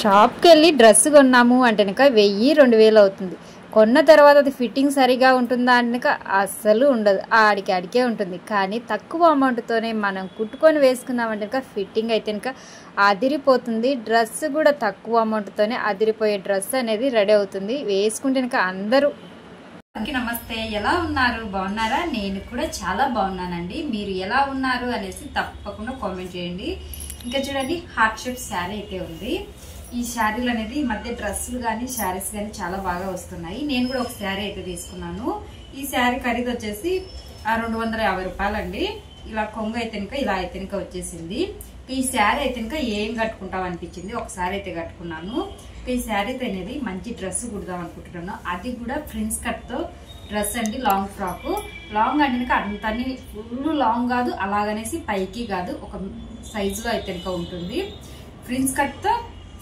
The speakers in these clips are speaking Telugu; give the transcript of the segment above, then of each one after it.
షాప్కి వెళ్ళి డ్రెస్ కొన్నాము అంటే కనుక వెయ్యి రెండు వేలు అవుతుంది. కొన్న తర్వాత అది ఫిట్టింగ్ సరిగా ఉంటుందా అంటే అస్సలు ఉండదు. ఆడికి ఆడికే ఉంటుంది. కానీ తక్కువ అమౌంట్తోనే మనం కుట్టుకొని వేసుకున్నామంటే కనుక ఫిట్టింగ్ అయితే కనుక అదిరిపోతుంది. డ్రెస్ కూడా తక్కువ అమౌంట్తోనే అదిరిపోయే డ్రెస్ అనేది రెడీ అవుతుంది. వేసుకుంటే కనుక అందరూ నమస్తే. ఎలా ఉన్నారు? బాగున్నారా? నేను కూడా చాలా బాగున్నానండి. మీరు ఎలా ఉన్నారు అనేసి తప్పకుండా కామెంట్ చేయండి. ఇంకా చూడండి హార్ట్ షేప్ శారీ అయితే ఉంది. ఈ శారీలు అనేది ఈ మధ్య డ్రెస్సులు కానీ శారీస్ కానీ చాలా బాగా వస్తున్నాయి. నేను కూడా ఒక శారీ అయితే తీసుకున్నాను. ఈ శారీ ఖరీదు వచ్చేసి రెండు వందల యాభై రూపాయలండి. ఇలా కొంగ అయితే ఇలా అయితే వచ్చేసింది. ఈ శారీ అయితే ఏం కట్టుకుంటాం అనిపించింది? ఒకసారి అయితే కట్టుకున్నాను. ఈ శారీ అయితే అనేది మంచి డ్రెస్ కుడదాం అనుకుంటున్నాను. అది కూడా ఫ్రిన్స్ కట్తో డ్రెస్ అండి లాంగ్ ఫ్రాక్. లాంగ్ అంటే అంతని ఫుల్ లాంగ్ కాదు అలాగనేసి పైకి కాదు ఒక సైజులో అయితే ఉంటుంది. ఫ్రిన్స్ కట్తో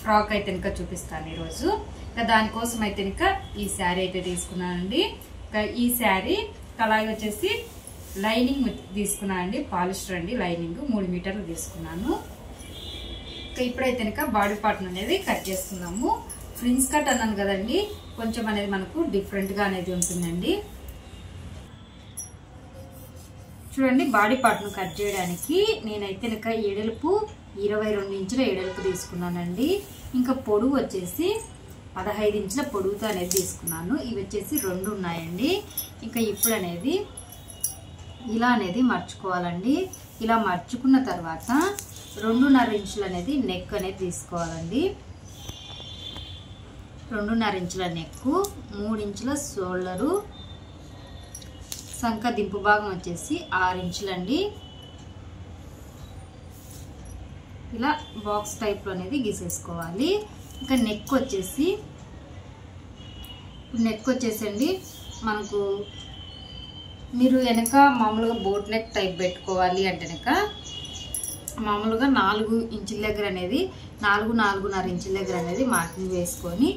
ఫ్రాక్ అయితే ఇంకా చూపిస్తాను ఈరోజు. ఇంకా దానికోసం అయితే ఇంకా ఈ శారీ అయితే తీసుకున్నానండి. ఇంకా ఈ శారీ అలాగే వచ్చేసి లైనింగ్ తీసుకున్నానండి. పాలిస్టర్ అండి లైనింగ్ మూడు మీటర్లు తీసుకున్నాను. ఇంకా ఇప్పుడైతే ఇంకా బాడీ పార్ట్ అనేది కట్ చేస్తున్నాము. ఫ్రిన్స్ కట్ అన్నాను కదండి కొంచెం అనేది మనకు డిఫరెంట్గా అనేది ఉంటుందండి. చూడండి బాడీ పార్ట్ను కట్ చేయడానికి నేనైతే ఇంకా ఎడల్పు ఇరవై రెండు ఇంచుల ఎడల్పు తీసుకున్నానండి. ఇంకా పొడుగు వచ్చేసి పదహైదు ఇంచుల పొడుగుతో అనేది తీసుకున్నాను. ఇవి వచ్చేసి రెండు ఉన్నాయండి. ఇంకా ఇప్పుడు అనేది ఇలా అనేది మర్చుకోవాలండి. ఇలా మర్చుకున్న తర్వాత రెండున్నర ఇంచులు అనేది నెక్ అనేది తీసుకోవాలండి. రెండున్నర ఇంచుల నెక్ మూడు ఇంచుల షోల్డరు. సంఖ దింపు భాగం వచ్చేసి ఆరు ఇంచులండి. ఇలా బాక్స్ టైప్లో అనేది గీసేసుకోవాలి. ఇంకా నెక్ వచ్చేసి నెక్ వచ్చేసండి. మనకు మీరు వెనక మామూలుగా బోట్ నెక్ టైప్ పెట్టుకోవాలి అంటే కనుక మామూలుగా నాలుగు ఇంచుల దగ్గర అనేది నాలుగు నాలుగున్నర ఇంచుల దగ్గర అనేది మార్కింగ్ వేసుకొని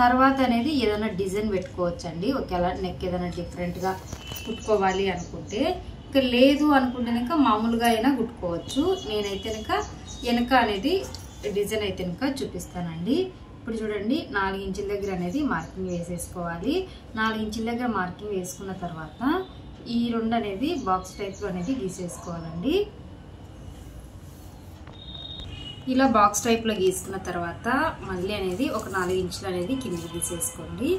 తర్వాత అనేది ఏదైనా డిజైన్ పెట్టుకోవచ్చు అండి ఒకవేళ నెక్ ఏదైనా డిఫరెంట్గా కుట్టుకోవాలి అనుకుంటే. ఇంకా లేదు అనుకుంటే కనుక మామూలుగా అయినా కుట్టుకోవచ్చు. నేనైతే కనుక వెనక అనేది డిజైన్ అయితే కనుక చూపిస్తానండి. ఇప్పుడు చూడండి నాలుగు ఇంచుల దగ్గర అనేది మార్కింగ్ వేసేసుకోవాలి. నాలుగు ఇంచుల దగ్గర మార్కింగ్ వేసుకున్న తర్వాత ఈ రెండు అనేది బాక్స్ టైప్లో అనేది గీసేసుకోవాలండి. ఇలా బాక్స్ టైప్లో గీసుకున్న తర్వాత మళ్ళీ అనేది ఒక నాలుగు ఇంచులు అనేది కింద గీసేసుకోండి.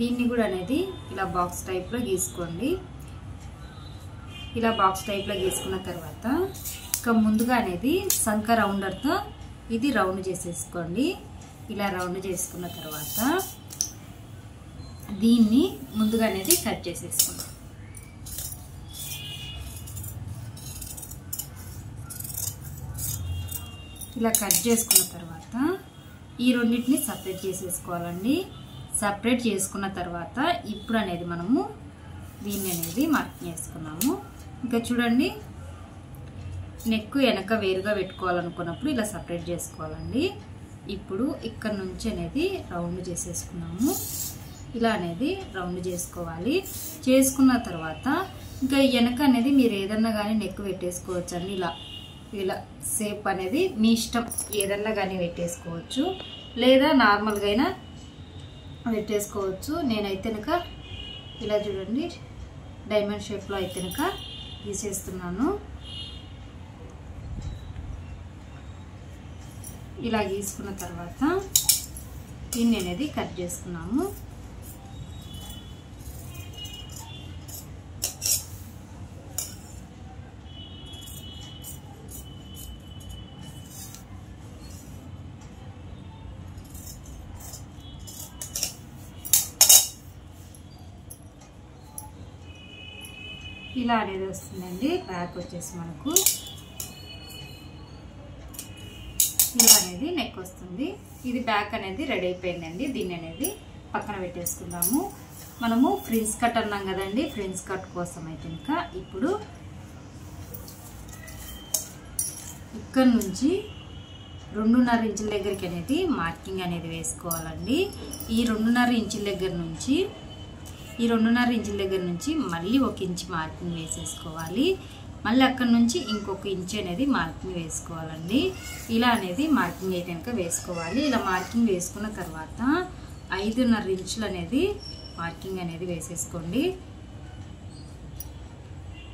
దీన్ని కూడా అనేది ఇలా బాక్స్ టైప్లో గీసుకోండి. ఇలా బాక్స్ టైప్లో గీసుకున్న తర్వాత ఇంకా ముందుగా అనేది సంఖ రౌండర్తో ఇది రౌండ్ చేసేసుకోండి. ఇలా రౌండ్ చేసుకున్న తర్వాత దీన్ని ముందుగా అనేది కట్ చేసేసుకుందాం. ఇలా కట్ చేసుకున్న తర్వాత ఈ రెండింటిని సపరేట్ చేసేసుకోవాలండి. సపరేట్ చేసుకున్న తర్వాత ఇప్పుడు అనేది మనము దీన్ని అనేది మార్క్ చేసుకున్నాము. ఇంకా చూడండి నెక్ వెనక వేరుగా పెట్టుకోవాలనుకున్నప్పుడు ఇలా సపరేట్ చేసుకోవాలండి. ఇప్పుడు ఇక్కడ నుంచి అనేది రౌండ్ చేసేసుకున్నాము. ఇలా అనేది రౌండ్ చేసుకోవాలి. చేసుకున్న తర్వాత ఇంకా వెనక అనేది మీరు ఏదన్నా కానీ నెక్ పెట్టేసుకోవచ్చు అండి ఇలా ఇలా సేప్ అనేది మీ ఇష్టం ఏదన్నా కానీ పెట్టేసుకోవచ్చు. లేదా నార్మల్గా అయినా పెట్టేసుకోవచ్చు. నేనైతే కనుక ఇలా చూడండి. డైమండ్ షేప్లో అయితే కనుక గీసేస్తున్నాను ఇలా గీసుకున్న తర్వాత దీన్ని అనేది కట్ చేసుకున్నాము. ఇలా అనేది వస్తుందండి. బ్యాక్ వచ్చేసి మనకు ఇలా అనేది నెక్ వస్తుంది. ఇది బ్యాక్ అనేది రెడీ అయిపోయిందండి. దీన్ని అనేది పక్కన పెట్టేసుకుందాము. మనము ఫ్రిన్స్ కట్ అన్నాం కదండి ఫ్రిన్స్ కట్ కోసం అయితే ఇంకా ఇప్పుడు ఇక్కడ నుంచి రెండున్నర ఇంచుల దగ్గరికి అనేది మార్కింగ్ అనేది వేసుకోవాలండి. ఈ రెండున్నర ఇంచుల దగ్గర నుంచి ఈ రెండున్నర ఇంచుల దగ్గర నుంచి మళ్ళీ ఒక ఇంచు మార్కింగ్ వేసేసుకోవాలి. మళ్ళీ అక్కడ నుంచి ఇంకొక ఇంచ్ అనేది మార్కింగ్ వేసుకోవాలండి. ఇలా అనేది మార్కింగ్ అయితే కనుక వేసుకోవాలి. ఇలా మార్కింగ్ వేసుకున్న తర్వాత ఐదున్నర ఇంచులు అనేది మార్కింగ్ అనేది వేసేసుకోండి.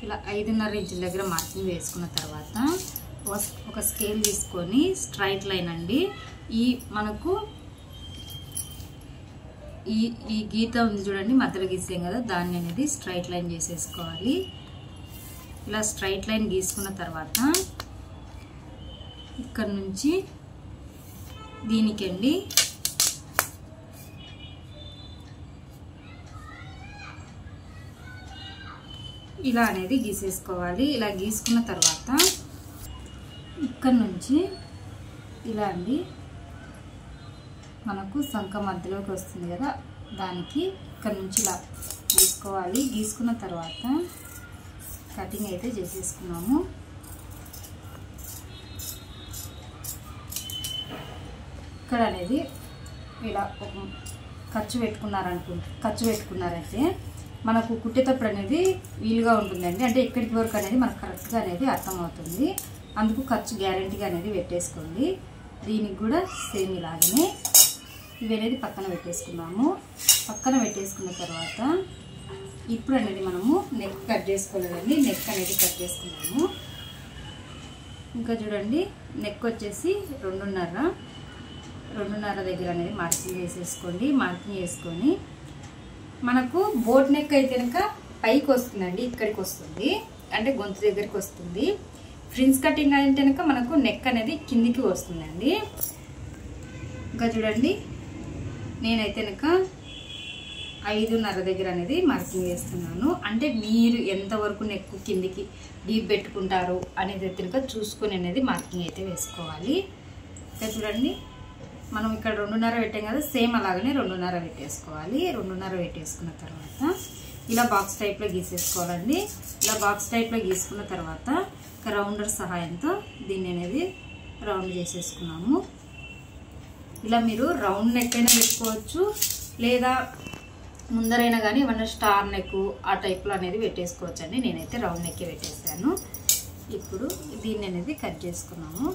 ఇలా ఐదున్నర ఇంచుల దగ్గర మార్కింగ్ వేసుకున్న తర్వాత ఒక- ఒక స్కేల్ తీసుకొని స్ట్రైట్ లైన్ అండి. ఈ మనకు ఈ ఈ గీత ఉంది చూడండి మధ్యలో గీసాం కదా దాన్ని అనేది స్ట్రైట్ లైన్ చేసేసుకోవాలి. ఇలా స్ట్రైట్ లైన్ గీసుకున్న తర్వాత ఇక్కడ నుంచి దీనికండి ఇలా అనేది గీసేసుకోవాలి. ఇలా గీసుకున్న తర్వాత ఇక్కడ నుంచి ఇలా అండి మనకు సంఖ మధ్యలోకి వస్తుంది కదా. దానికి ఇక్కడ నుంచి ఇలా గీసుకోవాలి. గీసుకున్న తర్వాత కటింగ్ అయితే చేసేసుకున్నాము. ఇక్కడ అనేది ఇలా ఒక ఖర్చు పెట్టుకున్నారనుకు ఖర్చు పెట్టుకున్నారైతే మనకు కుట్టేటప్పుడు అనేది వీలుగా ఉంటుందండి. అంటే ఇక్కడికి వరకు అనేది మనకు కరెక్ట్గా అనేది అర్థమవుతుంది. అందుకు ఖర్చు గ్యారంటీగా అనేది పెట్టేసుకోండి. దీనికి కూడా సేమ్ ఇలాగనే ఇవి అనేది పక్కన పెట్టేసుకున్నాము. పక్కన పెట్టేసుకున్న తర్వాత ఇప్పుడు అనేది మనము నెక్ కట్ చేసుకోలేదండి. నెక్ అనేది కట్ చేసుకున్నాము. ఇంకా చూడండి నెక్ వచ్చేసి రెండున్నర. రెండున్నర దగ్గర అనేది మార్కింగ్ వేసేసుకోండి. మార్కింగ్ వేసుకొని మనకు బోట్ నెక్ అయితే కనుక పైకి వస్తుందండి ఇక్కడికి వస్తుంది. అంటే గొంతు దగ్గరికి వస్తుంది. ఫ్రిన్స్ కటింగ్ అంటే కనుక మనకు నెక్ అనేది కిందికి వస్తుందండి. ఇంకా చూడండి నేనైతే కనుక ఐదున్నర దగ్గర అనేది మార్కింగ్ వేస్తున్నాను అంటే మీరు ఎంతవరకు నెక్ కిందికి డీప్ పెట్టుకుంటారు అనేది అయితే కనుక చూసుకొని అనేది మార్కింగ్ అయితే వేసుకోవాలి. అయితే చూడండి మనం ఇక్కడ రెండున్నర పెట్టాం కదా సేమ్ అలాగనే రెండున్నర పెట్టేసుకోవాలి. రెండున్నర పెట్టేసుకున్న తర్వాత ఇలా బాక్స్ టైప్లో గీసేసుకోవాలండి. ఇలా బాక్స్ టైప్లో గీసుకున్న తర్వాత ఒక రౌండర్ సహాయంతో దీన్ని అనేది రౌండ్ చేసేసుకున్నాము. ఇలా మీరు రౌండ్ నెక్ అయినా పెట్టుకోవచ్చు లేదా ముందరైనా కానీ ఏమన్నా స్టార్ నెక్ ఆ టైప్లో అనేది పెట్టేసుకోవచ్చు అండి నేనైతే రౌండ్ నెక్కే పెట్టేసాను ఇప్పుడు దీన్ని అనేది కట్ చేసుకున్నాము.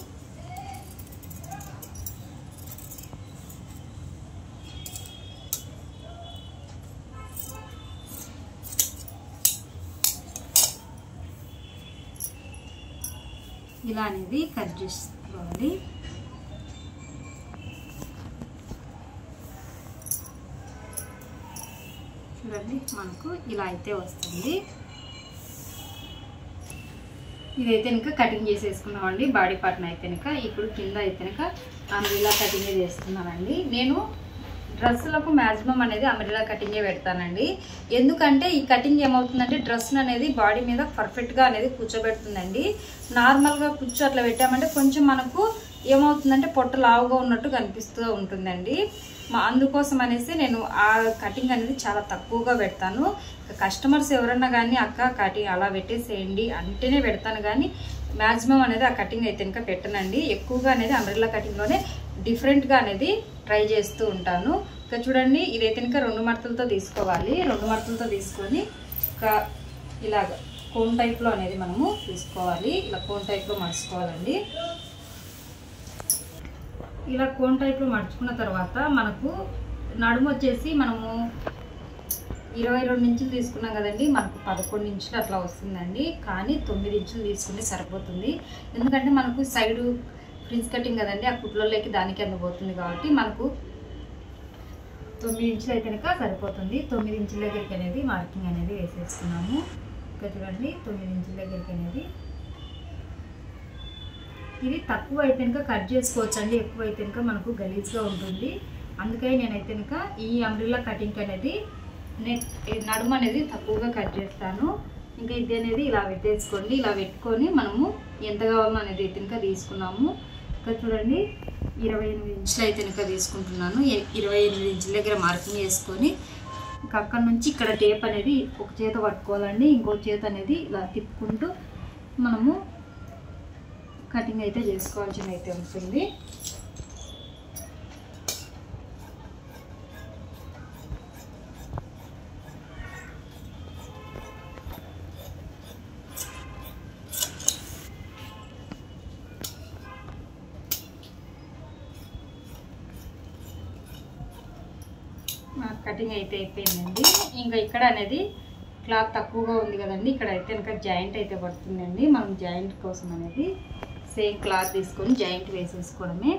ఇలా అనేది కట్ చేసుకోవాలి. చూడండి మనకు ఇలా అయితే వస్తుంది. ఇదైతే ఇంకా కటింగ్ చేసేసుకున్నామండి బాడీ పార్ట్ని అయితే కనుక ఇప్పుడు కింద అయితే కనుక అమ్రిలా కటింగ్ చేస్తున్నానండి నేను డ్రెస్సులకు మ్యాక్సిమం అనేది అమ్రిలా కటింగే పెడతానండి. ఎందుకంటే ఈ కటింగ్ ఏమవుతుందంటే డ్రెస్ అనేది బాడీ మీద పర్ఫెక్ట్గా అనేది కూర్చోబెడుతుందండి. నార్మల్గా కూర్చో అట్లా పెట్టామంటే కొంచెం మనకు ఏమవుతుందంటే పొట్ట లావుగా ఉన్నట్టు కనిపిస్తూ ఉంటుందండి. మా అందుకోసం అనేసి నేను ఆ కటింగ్ అనేది చాలా తక్కువగా పెడతాను. కస్టమర్స్ ఎవరన్నా కానీ అక్క కటింగ్ అలా పెట్టేసేయండి అంటేనే పెడతాను. కానీ మ్యాక్సిమం అనేది ఆ కటింగ్ అయితే ఇంకా పెట్టనండి. ఎక్కువగా అనేది అంబ్రెల్లా కటింగ్లోనే డిఫరెంట్గా అనేది ట్రై చేస్తూ ఉంటాను. ఇంకా చూడండి ఇదైతే ఇంకా రెండు మడతలతో తీసుకోవాలి. రెండు మడతలతో తీసుకొని ఒక ఇలాగ కోన్ టైప్లో అనేది మనము తీసుకోవాలి. ఇలా కోన్ టైప్లో మడుచుకోవాలండి. ఇలా కోన్ టైప్లో మడుచుకున్న తర్వాత మనకు నడుము వచ్చేసి మనము ఇరవై రెండు ఇంచులు తీసుకున్నాం కదండి. మనకు పదకొండు ఇంచులు అట్లా వస్తుందండి. కానీ తొమ్మిది ఇంచులు తీసుకుంటే సరిపోతుంది. ఎందుకంటే మనకు సైడు ఫ్రిన్స్ కటింగ్ కదండి. ఆ కుట్లలోకి దానికి అందుపోతుంది కాబట్టి మనకు తొమ్మిది ఇంచులు అయితే కనుక సరిపోతుంది. తొమ్మిది ఇంచుల దగ్గరికి అనేది మార్కింగ్ అనేది వేసేసుకున్నాము ఇంకా చూడండి తొమ్మిది ఇంచుల దగ్గరికి అనేది ఇది తక్కువ అయితే కనుక కట్ చేసుకోవచ్చు అండి ఎక్కువ అయితే కనుక మనకు గలీజ్గా ఉంటుంది. అందుకని నేనైతే కనుక ఈ అంబ్రిల్లా కటింగ్ అనేది నడుము అనేది తక్కువగా కట్ చేస్తాను. ఇంకా ఇది అనేది ఇలా పెట్టేసుకోండి. ఇలా పెట్టుకొని మనము ఎంత కావాలో అనేది అయితే కనుక తీసుకున్నాము. ఇంకా చూడండి ఇరవై ఎనిమిది ఇంచులు అయితే కనుక తీసుకుంటున్నాను. ఇరవై ఎనిమిది ఇంచుల దగ్గర మార్కింగ్ వేసుకొని ఇంకా అక్కడ నుంచి ఇక్కడ టేప్ అనేది ఒక చేత పట్టుకోవాలండి. ఇంకో చేత అనేది ఇలా తిప్పుకుంటూ మనము కటింగ్ అయితే చేసుకోవాల్సిన అయితే ఉంటుంది. నాకు కటింగ్ అయితే అయిపోయిందండి. ఇంకా ఇక్కడ అనేది క్లాత్ తక్కువగా ఉంది కదండి. ఇక్కడ అయితే కనుక జాయింట్ అయితే పడుతుందండి. మనం జాయింట్ కోసం అనేది సేమ్ క్లాత్ తీసుకొని జాయింట్ వేసేసుకోవడమే.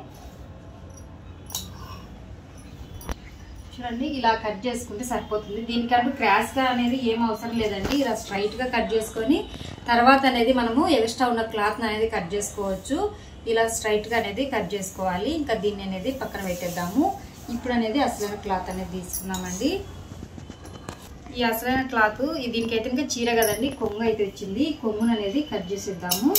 చూడండి ఇలా కట్ చేసుకుంటే సరిపోతుంది. దీనికంటూ క్రాస్గా అనేది ఏం అవసరం లేదండి. ఇలా స్ట్రైట్గా కట్ చేసుకొని తర్వాత అనేది మనము ఎక్స్ట్రా ఉన్న క్లాత్ అనేది కట్ చేసుకోవచ్చు. ఇలా స్ట్రైట్గా అనేది కట్ చేసుకోవాలి. ఇంకా దీన్ని అనేది పక్కన పెట్టేద్దాము. ఇప్పుడు అనేది అసలైన క్లాత్ అనేది తీసుకున్నామండి. ఈ అసలైన క్లాత్ దీనికైతే ఇంకా చీర కదండి కొంగు అయితే వచ్చింది. ఈ కొంగును అనేది కట్ చేసేద్దాము.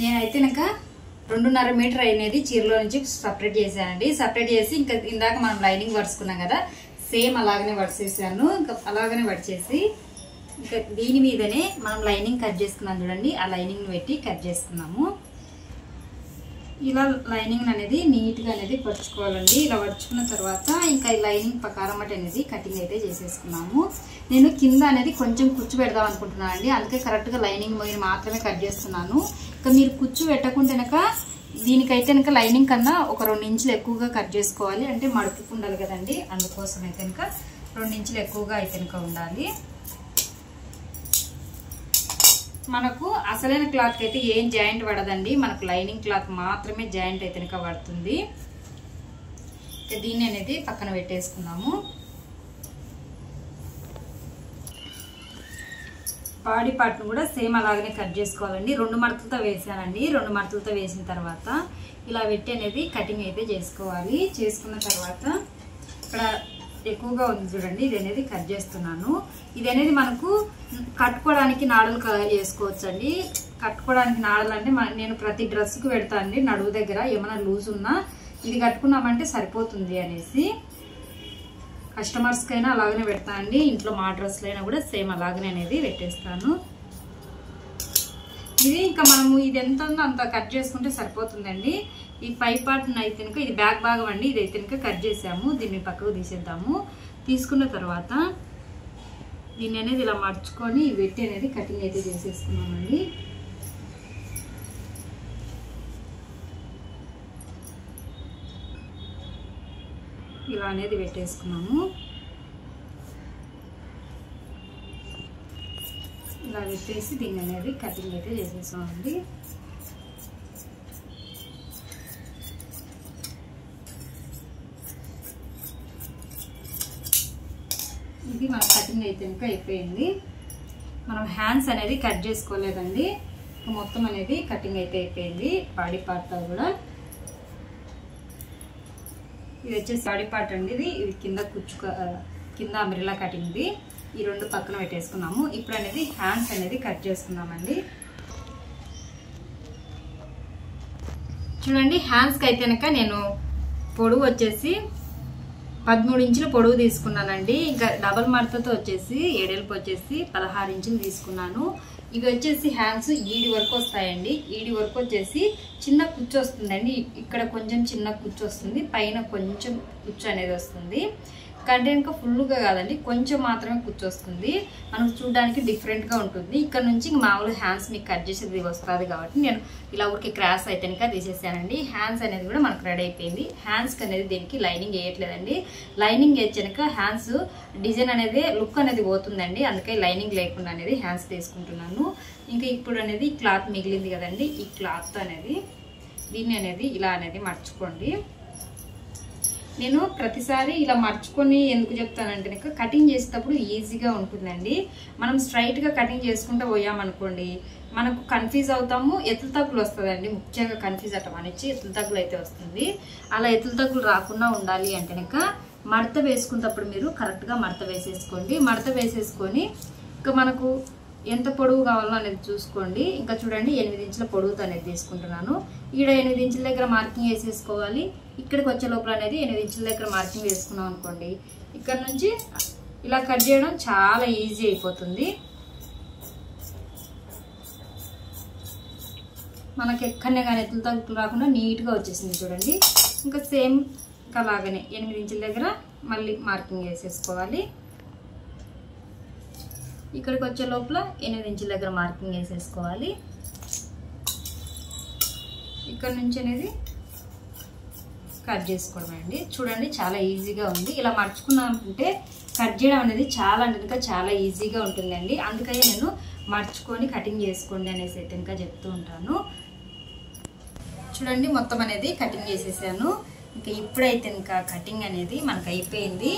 నేనైతే ఇంకా రెండున్నర మీటర్ అనేది చీరలో నుంచి సపరేట్ చేశానండి. సపరేట్ చేసి ఇంకా ఇందాక మనం లైనింగ్ వరుసుకున్నాం కదా సేమ్ అలాగనే వడిసేసాను ఇంకా అలాగనే వడిచేసి ఇంకా దీని మీదనే మనం లైనింగ్ కట్ చేసుకున్నాం చూడండి. ఆ లైనింగ్ పెట్టి కట్ చేసుకున్నాము. ఇలా లైనింగ్ అనేది నీట్గా అనేది పరుచుకోవాలండి. ఇలా పరుచుకున్న తర్వాత ఇంకా ఈ లైనింగ్ ప్రకారం అనేది కటింగ్ అయితే చేసేసుకున్నాము. నేను కింద అనేది కొంచెం కుచ్చు పెడదాం అనుకుంటున్నాను అండి. అందుకే కరెక్ట్గా లైనింగ్ మీద మాత్రమే కట్ చేస్తున్నాను. ఇంకా మీరు కుచ్చు పెట్టకుంటే కనుక దీనికైతే కనుక లైనింగ్ కన్నా ఒక రెండు ఇంచులు ఎక్కువగా కట్ చేసుకోవాలి. అంటే మడుపుకు ఉండాలి కదండి. అందుకోసం అయితే కనుక రెండు ఇంచులు ఎక్కువగా అయితే కనుక ఉండాలి. మనకు అసలైన క్లాత్ అయితే ఏం జాయింట్ పడదండి. మనకు లైనింగ్ క్లాత్ మాత్రమే జాయింట్ అయితే కనుక పడుతుంది. దీన్ని అనేది పక్కన పెట్టేసుకున్నాము బాడీ పార్ట్ను కూడా సేమ్ అలాగనే కట్ చేసుకోవాలండి. రెండు మడతలతో వేసానండి. రెండు మడతలతో వేసిన తర్వాత ఇలా పెట్టి అనేది కటింగ్ అయితే చేసుకోవాలి. చేసుకున్న తర్వాత ఇక్కడ ఎక్కువగా ఉంది చూడండి. ఇది అనేది కట్ చేస్తున్నాను. ఇది అనేది మనకు కట్టుకోవడానికి నాడలు కలర్ చేసుకోవచ్చు అండి కట్టుకోవడానికి నాడలు అంటే నేను ప్రతి డ్రెస్కి పెడతాను అండి నడువు దగ్గర. ఏమైనా లూజ్ ఉన్నా ఇది కట్టుకున్నామంటే సరిపోతుంది అనేసి కస్టమర్స్కైనా అలాగనే పెడతానండి ఇంట్లో మా డ్రెస్లు అయినా కూడా సేమ్ అలాగనే అనేది పెట్టేస్తాను. ఇది ఇంకా మనము ఇది ఎంత ఉందో అంత కట్ చేసుకుంటే సరిపోతుందండి. ఈ పై పార్ట్ అయితే కనుక ఇది బ్యాక్ భాగం అండి. ఇది అయితే కనుక కట్ చేసాము. దీన్ని పక్కకు తీసేద్దాము. తీసుకున్న తర్వాత దీన్ని అనేది ఇలా మర్చుకొని ఈ వెట్టి అనేది కటింగ్ అయితే చేసేసుకున్నామండి. ఇలా అనేది పెట్టేసుకున్నాము. ఇలా పెట్టేసి దీన్ని అనేది కటింగ్ అయితే చేసేసామండి. ఇది మన కటింగ్ అయితే ఇంకా అయిపోయింది. మనం హ్యాండ్స్ అనేది కట్ చేసుకోలేదండి. మొత్తం అనేది కటింగ్ అయితే అయిపోయింది. బాడీ పార్ట్ కూడా. ఇది వచ్చేసి బాడీ పార్ట్ అండి ఇది. ఇది కింద కుచ్చు కింద అమరిలా కటింగ్ది ఈ రెండు పక్కన పెట్టేసుకున్నాము. ఇప్పుడు అనేది హ్యాండ్స్ అనేది కట్ చేసుకున్నామండి చూడండి హ్యాండ్స్కి అయితే కనుక నేను పొడవు వచ్చేసి పదమూడు ఇంచుల పొడవు తీసుకున్నానండి. ఇంకా డబల్ మడతతో వచ్చేసి ఎడల్పు వచ్చేసి పదహారు ఇంచులు తీసుకున్నాను. ఇవి వచ్చేసి హ్యాండ్స్ ఈడి వరకు వస్తాయండి. ఈడి వరకు వచ్చేసి చిన్న కుచ్చు వస్తుందండి. ఇక్కడ కొంచెం చిన్న కుచ్చు వస్తుంది. పైన కొంచెం కుచ్చు అనేది వస్తుంది. కంటే ఇంకా ఫుల్గా కాదండి కొంచెం మాత్రమే కూర్చొస్తుంది. మనం మనకు చూడడానికి డిఫరెంట్గా ఉంటుంది. ఇక్కడ నుంచి మామూలు హ్యాండ్స్ మీకు కట్ చేసేది వస్తుంది కాబట్టి నేను ఇలా ఊరికి క్రాస్ అయితే కనుక తీసేసానండి. హ్యాండ్స్ అనేది కూడా మనకు రెడీ అయిపోయింది. హ్యాండ్స్కి అనేది దీనికి లైనింగ్ వేయట్లేదండి. లైనింగ్ వేసాక హ్యాండ్స్ డిజైన్ అనేది లుక్ అనేది పోతుందండి. అందుకే లైనింగ్ లేకుండా అనేది హ్యాండ్స్ తీసుకుంటున్నాను. ఇంకా ఇప్పుడు అనేది క్లాత్ మిగిలింది కదండి. ఈ క్లాత్ అనేది దీన్ని అనేది ఇలా అనేది మర్చుకోండి. నేను ప్రతిసారి ఇలా మర్చుకొని ఎందుకు చెప్తానంటే కనుక కటింగ్ చేసేటప్పుడు ఈజీగా ఉంటుందండి. మనం స్ట్రైట్గా కటింగ్ చేసుకుంటూ పోయామనుకోండి మనకు కన్ఫ్యూజ్ అవుతాము ఎత్తుల తగ్గులు వస్తుందండి. ముఖ్యంగా కన్ఫ్యూజ్ అవ్వటం అనేసి ఎత్తుల తగ్గులు అయితే వస్తుంది. అలా ఎత్తుల తగ్గులు రాకుండా ఉండాలి అంటే కనుక మడత వేసుకున్నప్పుడు మీరు కరెక్ట్గా మడత వేసేసుకోండి. మడత వేసేసుకొని ఇంకా మనకు ఎంత పొడవు కావాలో అనేది చూసుకోండి. ఇంకా చూడండి ఎనిమిది ఇంచుల పొడవుతో అనేది తీసుకుంటున్నాను. ఈడ ఎనిమిది ఇంచుల దగ్గర మార్కింగ్ వేసేసుకోవాలి. ఇక్కడికి వచ్చే లోపల అనేది ఎనిమిది ఇంచుల దగ్గర మార్కింగ్ వేసుకున్నాం అనుకోండి. ఇక్కడ నుంచి ఇలా కట్ చేయడం చాలా ఈజీ అయిపోతుంది. మనకి ఎక్కడనే కానీ ఎత్తులు తగ్గులు రాకుండా నీట్గా వచ్చేసింది చూడండి. ఇంకా సేమ్ ఇంకా అలాగనే ఎనిమిది ఇంచుల దగ్గర మళ్ళీ మార్కింగ్ వేసేసుకోవాలి. ఇక్కడికి వచ్చే లోపల ఎనిమిది ఇంచుల దగ్గర మార్కింగ్ వేసేసుకోవాలి. ఇక్కడ నుంచి అనేది కట్ చేసుకోవడం అండి. చూడండి చాలా ఈజీగా ఉంది. ఇలా మర్చుకున్నామంటే కట్ చేయడం అనేది చాలా అంటే ఇంకా చాలా ఈజీగా ఉంటుందండి. అందుకని నేను మర్చుకొని కటింగ్ చేసుకోండి అనేసి అయితే ఇంకా చెప్తూ ఉంటాను. చూడండి మొత్తం అనేది కటింగ్ చేసేసాను. ఇంకా ఇప్పుడైతే ఇంకా కటింగ్ అనేది మనకు అయిపోయింది.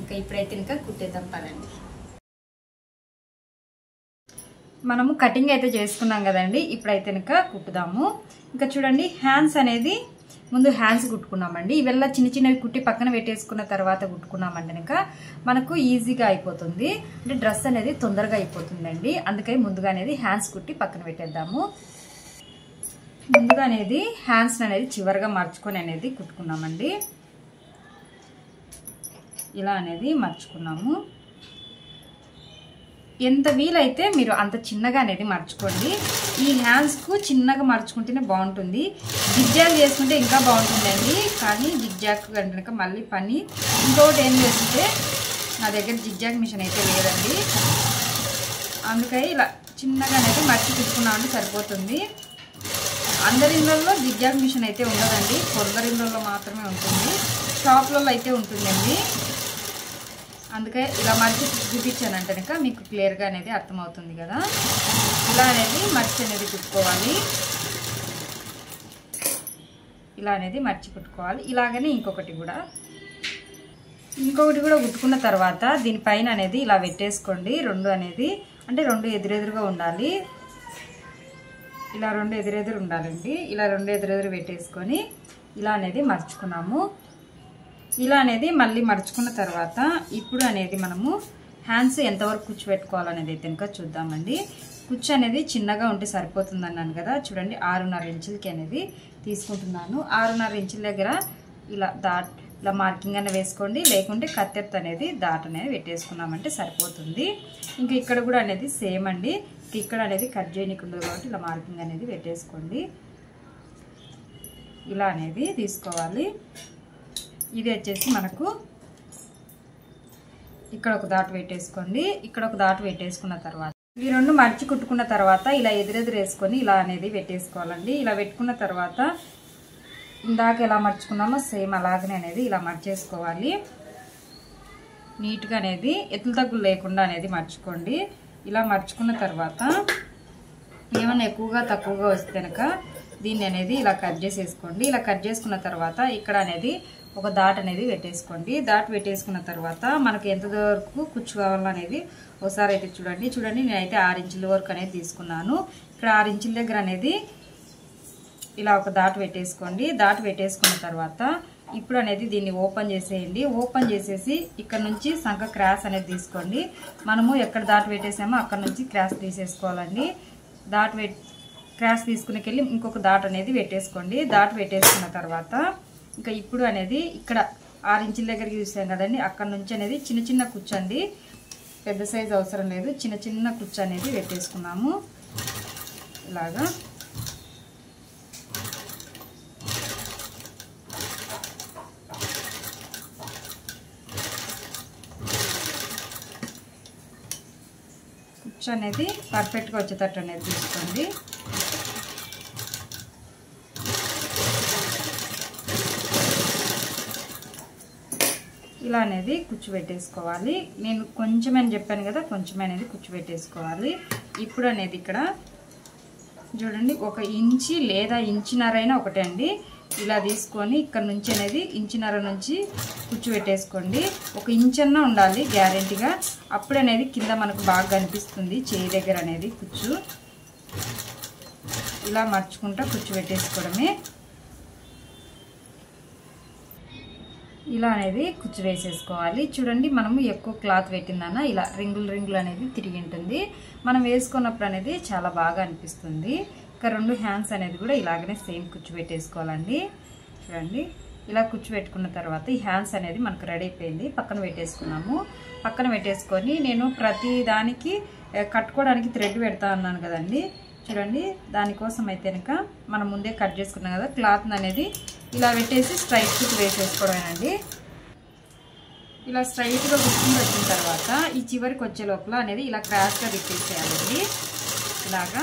ఇంకా ఇప్పుడైతే ఇంకా కుట్టేద్దాం పదండి. మనము కటింగ్ అయితే చేసుకున్నాం కదండి. ఇప్పుడైతే ఇంకా కుట్టుదాము. ఇంకా చూడండి హ్యాండ్స్ అనేది ముందు హ్యాండ్స్ కుట్టుకున్నామండి. ఇవెల్లా చిన్న చిన్నవి కుట్టి పక్కన పెట్టేసుకున్న తర్వాత కుట్టుకున్నామండి కనుక మనకు ఈజీగా అయిపోతుంది. అంటే డ్రెస్ అనేది తొందరగా అయిపోతుందండి. అందుకని ముందుగా అనేది హ్యాండ్స్ కుట్టి పక్కన పెట్టేద్దాము. ముందుగా అనేది హ్యాండ్స్ అనేది చివరిగా మర్చుకొని అనేది కుట్టుకున్నామండి. ఇలా అనేది మర్చుకున్నాము. ఎంత వీలైతే మీరు అంత చిన్నగా అనేది మర్చుకోండి. ఈ హ్యాండ్స్కు చిన్నగా మర్చుకుంటేనే బాగుంటుంది. జిగ్జాగ్ చేసుకుంటే ఇంకా బాగుంటుందండి. కానీ జిగ్జాగ్ కనుక మళ్ళీ పని ఇంకొకటి ఏం చేస్తుంటే నా దగ్గర జిగ్జాగ్ మిషన్ అయితే లేదండి. అందుకని ఇలా చిన్నగా అనేది మర్చి కుట్టుకున్నామంటే సరిపోతుంది. అందరి ఇళ్ళల్లో జిగ్జాగ్ మిషన్ అయితే ఉండదండి. కొందరి ఇళ్ళల్లో మాత్రమే ఉంటుంది. షాప్లలో అయితే ఉంటుందండి. అందుకే ఇలా మర్చి చూపించానంటే కనుక మీకు క్లియర్గా అనేది అర్థమవుతుంది కదా. ఇలా అనేది మర్చి అనేది కుట్టుకోవాలి. ఇలా అనేది మర్చి కుట్టుకోవాలి. ఇలాగనే ఇంకొకటి కూడా. ఇంకొకటి కూడా కుట్టుకున్న తర్వాత దీనిపైన అనేది ఇలా పెట్టేసుకోండి. రెండు అనేది అంటే రెండు ఎదురెదురుగా ఉండాలి. ఇలా రెండు ఎదురెదురు ఉండాలండి. ఇలా రెండు ఎదురెదురు పెట్టేసుకొని ఇలా అనేది మర్చుకున్నాము. ఇలా అనేది మళ్ళీ మడుచుకున్న తర్వాత ఇప్పుడు అనేది మనము హ్యాండ్స్ ఎంతవరకు కుచ్చు అనేది అయితే ఇంకా చూద్దామండి. కుచ్చు అనేది చిన్నగా ఉంటే సరిపోతుంది అన్నాను కదా. చూడండి ఆరున్నర ఇంచులకి అనేది తీసుకుంటున్నాను. ఆరున్నర ఇంచుల దగ్గర ఇలా దాట్ ఇలా మార్కింగ్ అనేది వేసుకోండి. లేకుంటే కత్తెర్త్ అనేది దాట్ అనేది పెట్టేసుకున్నామంటే సరిపోతుంది. ఇంకా ఇక్కడ కూడా అనేది సేమ్ అండి. ఇక్కడ అనేది కట్ చేయనికుండా కాబట్టి ఇలా మార్కింగ్ అనేది పెట్టేసుకోండి. ఇలా అనేది తీసుకోవాలి. ఇది వచ్చేసి మనకు ఇక్కడ ఒక దాటు పెట్టేసుకోండి. ఇక్కడ ఒక దాటు పెట్టేసుకున్న తర్వాత ఈ రెండు మడిచి కుట్టుకున్న తర్వాత ఇలా ఎదురెదురు వేసుకొని ఇలా అనేది పెట్టేసుకోవాలండి. ఇలా పెట్టుకున్న తర్వాత ఇందాక ఎలా మర్చుకున్నామో సేమ్ అలాగనే అనేది ఇలా మర్చేసుకోవాలి నీట్గా అనేది ఎత్తులు తగ్గులు లేకుండా అనేది మర్చుకోండి ఇలా మర్చుకున్న తర్వాత ఏమైనా ఎక్కువగా తక్కువగా వస్తే కనుక దీన్ని అనేది ఇలా కట్ చేసేసుకోండి. ఇలా కట్ చేసుకున్న తర్వాత ఇక్కడ అనేది ఒక దాట్ అనేది పెట్టేసుకోండి. దాట్ పెట్టేసుకున్న తర్వాత మనకు ఎంత వరకు కుచ్చు కావాలనేది ఒకసారి అయితే చూడండి. చూడండి నేనైతే ఆరు ఇంచుల వరకు అనేది తీసుకున్నాను. ఇక్కడ ఆరు ఇంచుల దగ్గర అనేది ఇలా ఒక దాట్ పెట్టేసుకోండి. దాట్ పెట్టేసుకున్న తర్వాత ఇప్పుడు అనేది దీన్ని ఓపెన్ చేసేయండి. ఓపెన్ చేసేసి ఇక్కడ నుంచి సంఖ క్రాస్ అనేది తీసుకోండి. మనము ఎక్కడ దాట్ పెట్టేసామో అక్కడ నుంచి క్రాస్ తీసేసుకోవాలండి. దాట్ పెట్ క్రాస్ తీసుకునేకెళ్ళి ఇంకొక దాట్ అనేది పెట్టేసుకోండి. దాట్ పెట్టేసుకున్న తర్వాత ఇంకా ఇప్పుడు అనేది ఇక్కడ ఆరు ఇంచుల దగ్గరికి చూసాం కదండి అక్కడ నుంచి అనేది చిన్న చిన్న కుచ్చండి. పెద్ద సైజు అవసరం లేదు చిన్న చిన్న కుచ్చు అనేది పెట్టేసుకున్నాము. ఇలాగా. కుచ్చు అనేది పర్ఫెక్ట్గా వచ్చేటట్టు అనేది తీసుకోండి. ఇలా అనేది కూర్చోబెట్టేసుకోవాలి. నేను కొంచెం అని చెప్పాను కదా కొంచెం అనేది కూర్చోబెట్టేసుకోవాలి. ఇప్పుడు అనేది ఇక్కడ చూడండి ఒక ఇంచి లేదా ఇంచినరైనా ఒకటే అండి. ఇలా తీసుకొని ఇక్కడ నుంచి అనేది ఇంచినర నుంచి కూర్చోబెట్టేసుకోండి. ఒక ఇంచన్నా ఉండాలి గ్యారెంటీగా. అప్పుడు అనేది కింద మనకు బాగా కనిపిస్తుంది. చేయి దగ్గర అనేది కుచ్చు ఇలా మర్చుకుంటా కూర్చోబెట్టేసుకోవడమే. ఇలా అనేది కుచ్చు వేసేసుకోవాలి చూడండి మనము ఎక్కువ క్లాత్ పెట్టిందన్న ఇలా రింగులు రింగులు అనేది తిరిగి ఉంటుంది. మనం వేసుకున్నప్పుడు అనేది చాలా బాగా అనిపిస్తుంది. ఇంకా రెండు హ్యాండ్స్ అనేది కూడా ఇలాగనే సేమ్ కుచ్చు పెట్టేసుకోవాలండి చూడండి ఇలా కుచ్చు పెట్టుకున్న తర్వాత ఈ హ్యాండ్స్ అనేది మనకు రెడీ అయిపోయింది. పక్కన పెట్టేసుకున్నాము. పక్కన పెట్టేసుకొని నేను ప్రతి దానికి కట్టుకోవడానికి థ్రెడ్ పెడతా అన్నాను కదండి. చూడండి దానికోసం అయితే కనుక మనం ముందే కట్ చేసుకున్నాం కదా క్లాత్ అనేది ఇలా పెట్టేసి స్ట్రైట్ కుట్టు వేసేసుకోవడమేనండి. ఇలా స్ట్రైట్గా కుట్టుకుని వచ్చిన తర్వాత ఈ చివరికి వచ్చే లోపల అనేది ఇలా క్రాస్గా తిప్పేసేయాలండి. ఇలాగా.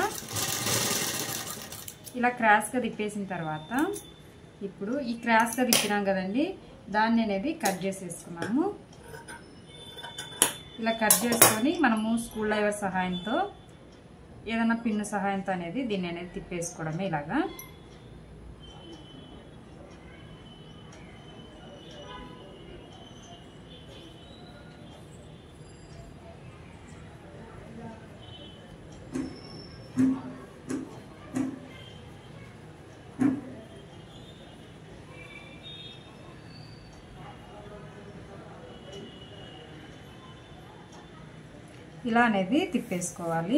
ఇలా క్రాస్గా తిప్పేసిన తర్వాత ఇప్పుడు ఈ క్రాస్గా తిప్పినాం కదండి దాన్ని అనేది కట్ చేసేసుకున్నాము. ఇలా కట్ చేసుకొని మనము స్కూల్ డ్రైవర్ సహాయంతో ఏదైనా పిన్ను సహాయంతో అనేది దీన్ని అనేది తిప్పేసుకోవడమే ఇలాగా. ఇలా అనేది తిప్పేసుకోవాలి.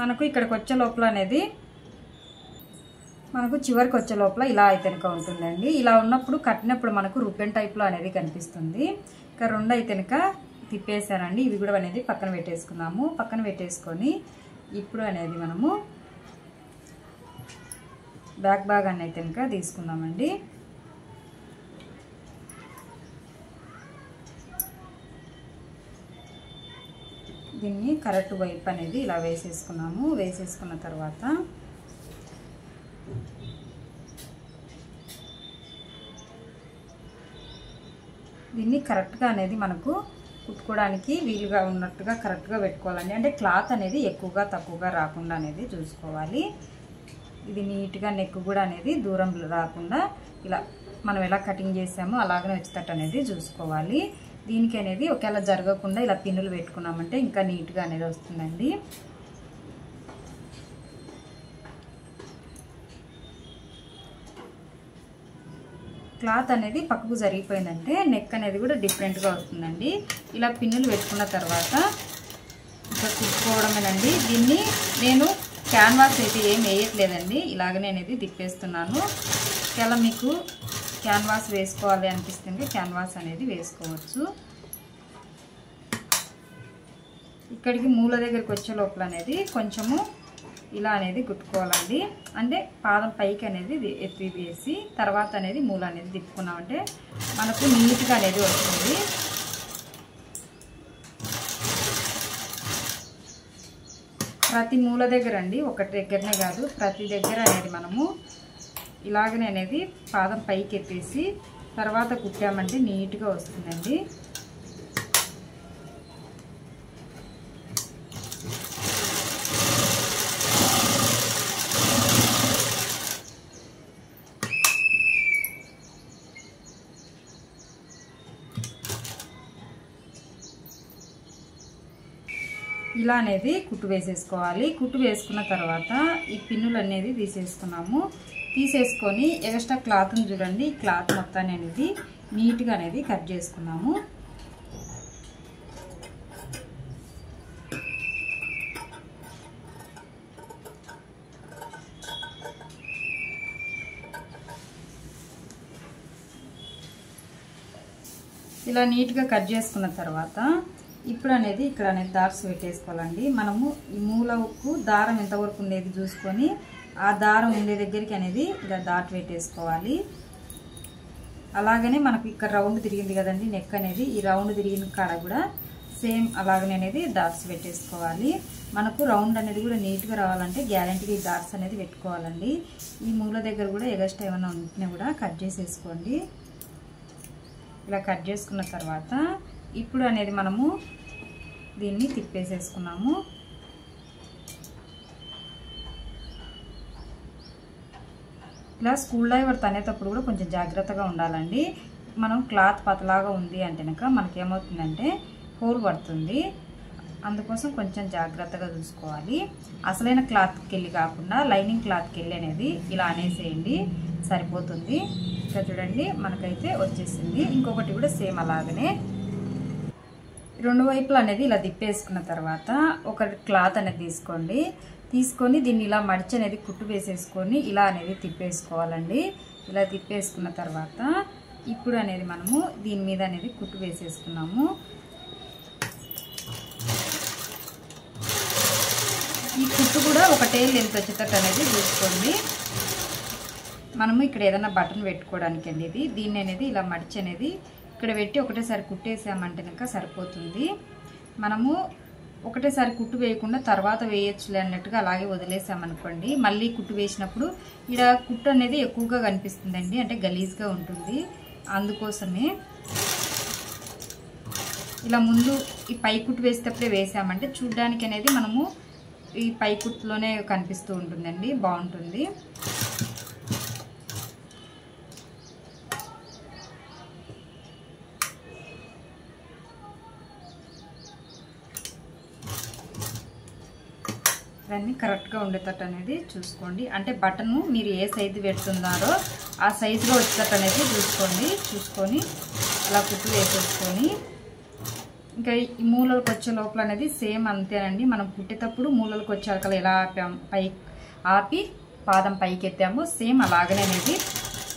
మనకు ఇక్కడికి వచ్చే లోపల అనేది మనకు చివరికి వచ్చే లోపల ఇలా అయితే కనుక ఉంటుందండి. ఇలా ఉన్నప్పుడు కట్టినప్పుడు మనకు రుబ్బెన్ టైప్లో అనేది కనిపిస్తుంది. ఇంకా రెండు అయితే కనుక తిప్పేసానండి ఇవి కూడా అనేది పక్కన పెట్టేసుకున్నాము పక్కన పెట్టేసుకొని ఇప్పుడు అనేది మనము బ్యాక్ భాగాన్ని అయితే కనుక తీసుకుందామండి. దీన్ని కరెక్ట్ వైపు అనేది ఇలా వేసేసుకున్నాము. వేసేసుకున్న తర్వాత దీన్ని కరెక్ట్గా అనేది మనకు కుట్టుకోవడానికి వీలుగా ఉన్నట్టుగా కరెక్ట్గా పెట్టుకోవాలండి. అంటే క్లాత్ అనేది ఎక్కువగా తక్కువగా రాకుండా అనేది చూసుకోవాలి. ఇది నీట్గా నెక్ కూడా అనేది దూరం రాకుండా ఇలా మనం ఎలా కటింగ్ చేసామో అలాగనే వచ్చేటట్టు అనేది చూసుకోవాలి. దీనికి అనేది ఒకవేళ జరగకుండా ఇలా పిన్నులు పెట్టుకున్నామంటే ఇంకా నీట్గా అనేది వస్తుందండి. క్లాత్ అనేది పక్కకు జరిగిపోయిందంటే నెక్ అనేది కూడా డిఫరెంట్గా వస్తుందండి. ఇలా పిన్నులు పెట్టుకున్న తర్వాత ఇంకా కుట్టుకోవడమేనండి దీన్ని నేను క్యాన్వాస్ అయితే ఏం వేయట్లేదండి. ఇలాగనే అనేది తిప్పేస్తున్నాను. ఒకవేళ మీకు క్యాన్వాస్ వేసుకోవాలి అనిపిస్తుంది. క్యాన్వాస్ అనేది వేసుకోవచ్చు. ఇక్కడికి మూల దగ్గరికి వచ్చే లోపల అనేది కొంచెము ఇలా అనేది కుట్టుకోవాలండి అంటే పాదం పైకి అనేది ఎత్తి వేసి తర్వాత అనేది మూల అనేది తిప్పుకున్నామంటే మనకు నీట్గా అనేది వస్తుంది. ప్రతి మూల దగ్గర అండి ఒకటి దగ్గరనే కాదు ప్రతి దగ్గర అనేది మనము ఇలాగనే అనేది పాదం పైకి ఎత్తేసి తర్వాత కుట్టామంటే నీట్గా వస్తుందండి. ఇలా అనేది కుట్టు వేసేసుకోవాలి. కుట్టు వేసుకున్న తర్వాత ఈ పిన్నులు అనేది తీసేసుకున్నాము. తీసేసుకొని ఎక్స్ట్రా క్లాత్ని చూడండి. క్లాత్ మొత్తాన్ని అనేది నీట్గా అనేది కట్ చేసుకున్నాము. ఇలా నీట్గా కట్ చేసుకున్న తర్వాత ఇప్పుడు అనేది ఇక్కడ అనేది దార్స్ పెట్టేసుకోవాలండి. మనము ఈ మూలకు దారం ఎంతవరకు ఉండేది చూసుకొని ఆ దారం ఉండే దగ్గరికి అనేది ఇలా డాట్ పెట్టేసుకోవాలి అలాగనే మనకు ఇక్కడ రౌండ్ తిరిగింది కదండి నెక్ అనేది. ఈ రౌండ్ తిరిగిన కాడ కూడా సేమ్ అలాగనే అనేది డాట్స్ పెట్టేసుకోవాలి. మనకు రౌండ్ అనేది కూడా నీట్గా రావాలంటే గ్యారంటీగా ఈ డాట్స్ అనేది పెట్టుకోవాలండి. ఈ మూల దగ్గర కూడా ఎగస్ట్ ఏమైనా ఉంటున్నా కూడా కట్ చేసేసుకోండి. ఇలా కట్ చేసుకున్న తర్వాత ఇప్పుడు అనేది మనము దీన్ని తిప్పేసేసుకున్నాము. ఇలా స్కూల్ డ్రైవర్ తనేటప్పుడు కూడా కొంచెం జాగ్రత్తగా ఉండాలండి. మనం క్లాత్ పతలాగా ఉంది అంటే కనుక మనకేమవుతుందంటే హోల్ పడుతుంది. అందుకోసం కొంచెం జాగ్రత్తగా చూసుకోవాలి. అసలైన క్లాత్కి వెళ్ళి కాకుండా లైనింగ్ క్లాత్కి వెళ్ళి అనేది ఇలా అనేసేయండి. సరిపోతుంది. ఇక్కడ చూడండి మనకైతే వచ్చేసింది. ఇంకొకటి కూడా సేమ్ అలాగనే. రెండు వైపులు అనేది ఇలా తిప్పేసుకున్న తర్వాత ఒక క్లాత్ అనేది తీసుకోండి. తీసుకొని దీన్ని ఇలా మడిచి అనేది కుట్టు వేసేసుకొని ఇలా అనేది తిప్పేసుకోవాలండి. ఇలా తిప్పేసుకున్న తర్వాత ఇప్పుడు అనేది మనము దీని మీద అనేది కుట్టు వేసేసుకున్నాము. ఈ కుట్టు కూడా ఒకటే ఎంత వచ్చేటట్టు అనేది చూసుకోండి. మనము ఇక్కడ ఏదైనా బటన్ పెట్టుకోవడానికి అండి ఇది. దీన్ని అనేది ఇలా మడిచి అనేది ఇక్కడ పెట్టి ఒకటేసారి కుట్టేసామంటే కనుక సరిపోతుంది. మనము ఒకటేసారి కుట్టు వేయకుండా తర్వాత వేయచ్చులే అన్నట్టుగా అలాగే వదిలేసామనుకోండి. మళ్ళీ కుట్టు వేసినప్పుడు ఇక్కడ కుట్టు అనేది ఎక్కువగా కనిపిస్తుందండి. అంటే గలీజ్గా ఉంటుంది. అందుకోసమే ఇలా ముందు ఈ పై కుట్టు వేసేటప్పుడే వేసామంటే చూడ్డానికి అనేది మనము ఈ పై కుట్టులోనే కనిపిస్తూ ఉంటుందండి. బాగుంటుంది. దాన్ని కరెక్ట్గా ఉండేటట్టు అనేది చూసుకోండి. అంటే బటను మీరు ఏ సైజు పెడుతున్నారో ఆ సైజులో వచ్చేటట్టు అనేది చూసుకోండి. చూసుకొని అలా కుట్టు వేసేసుకొని ఇంకా ఈ మూలలకు వచ్చే లోపల అనేది సేమ్ అంతేనండి. మనం పుట్టేటప్పుడు మూలలకు వచ్చాక ఎలా ఆపాం? పై ఆపి పాదం పైకెత్తామో. సేమ్ అలాగనే అనేది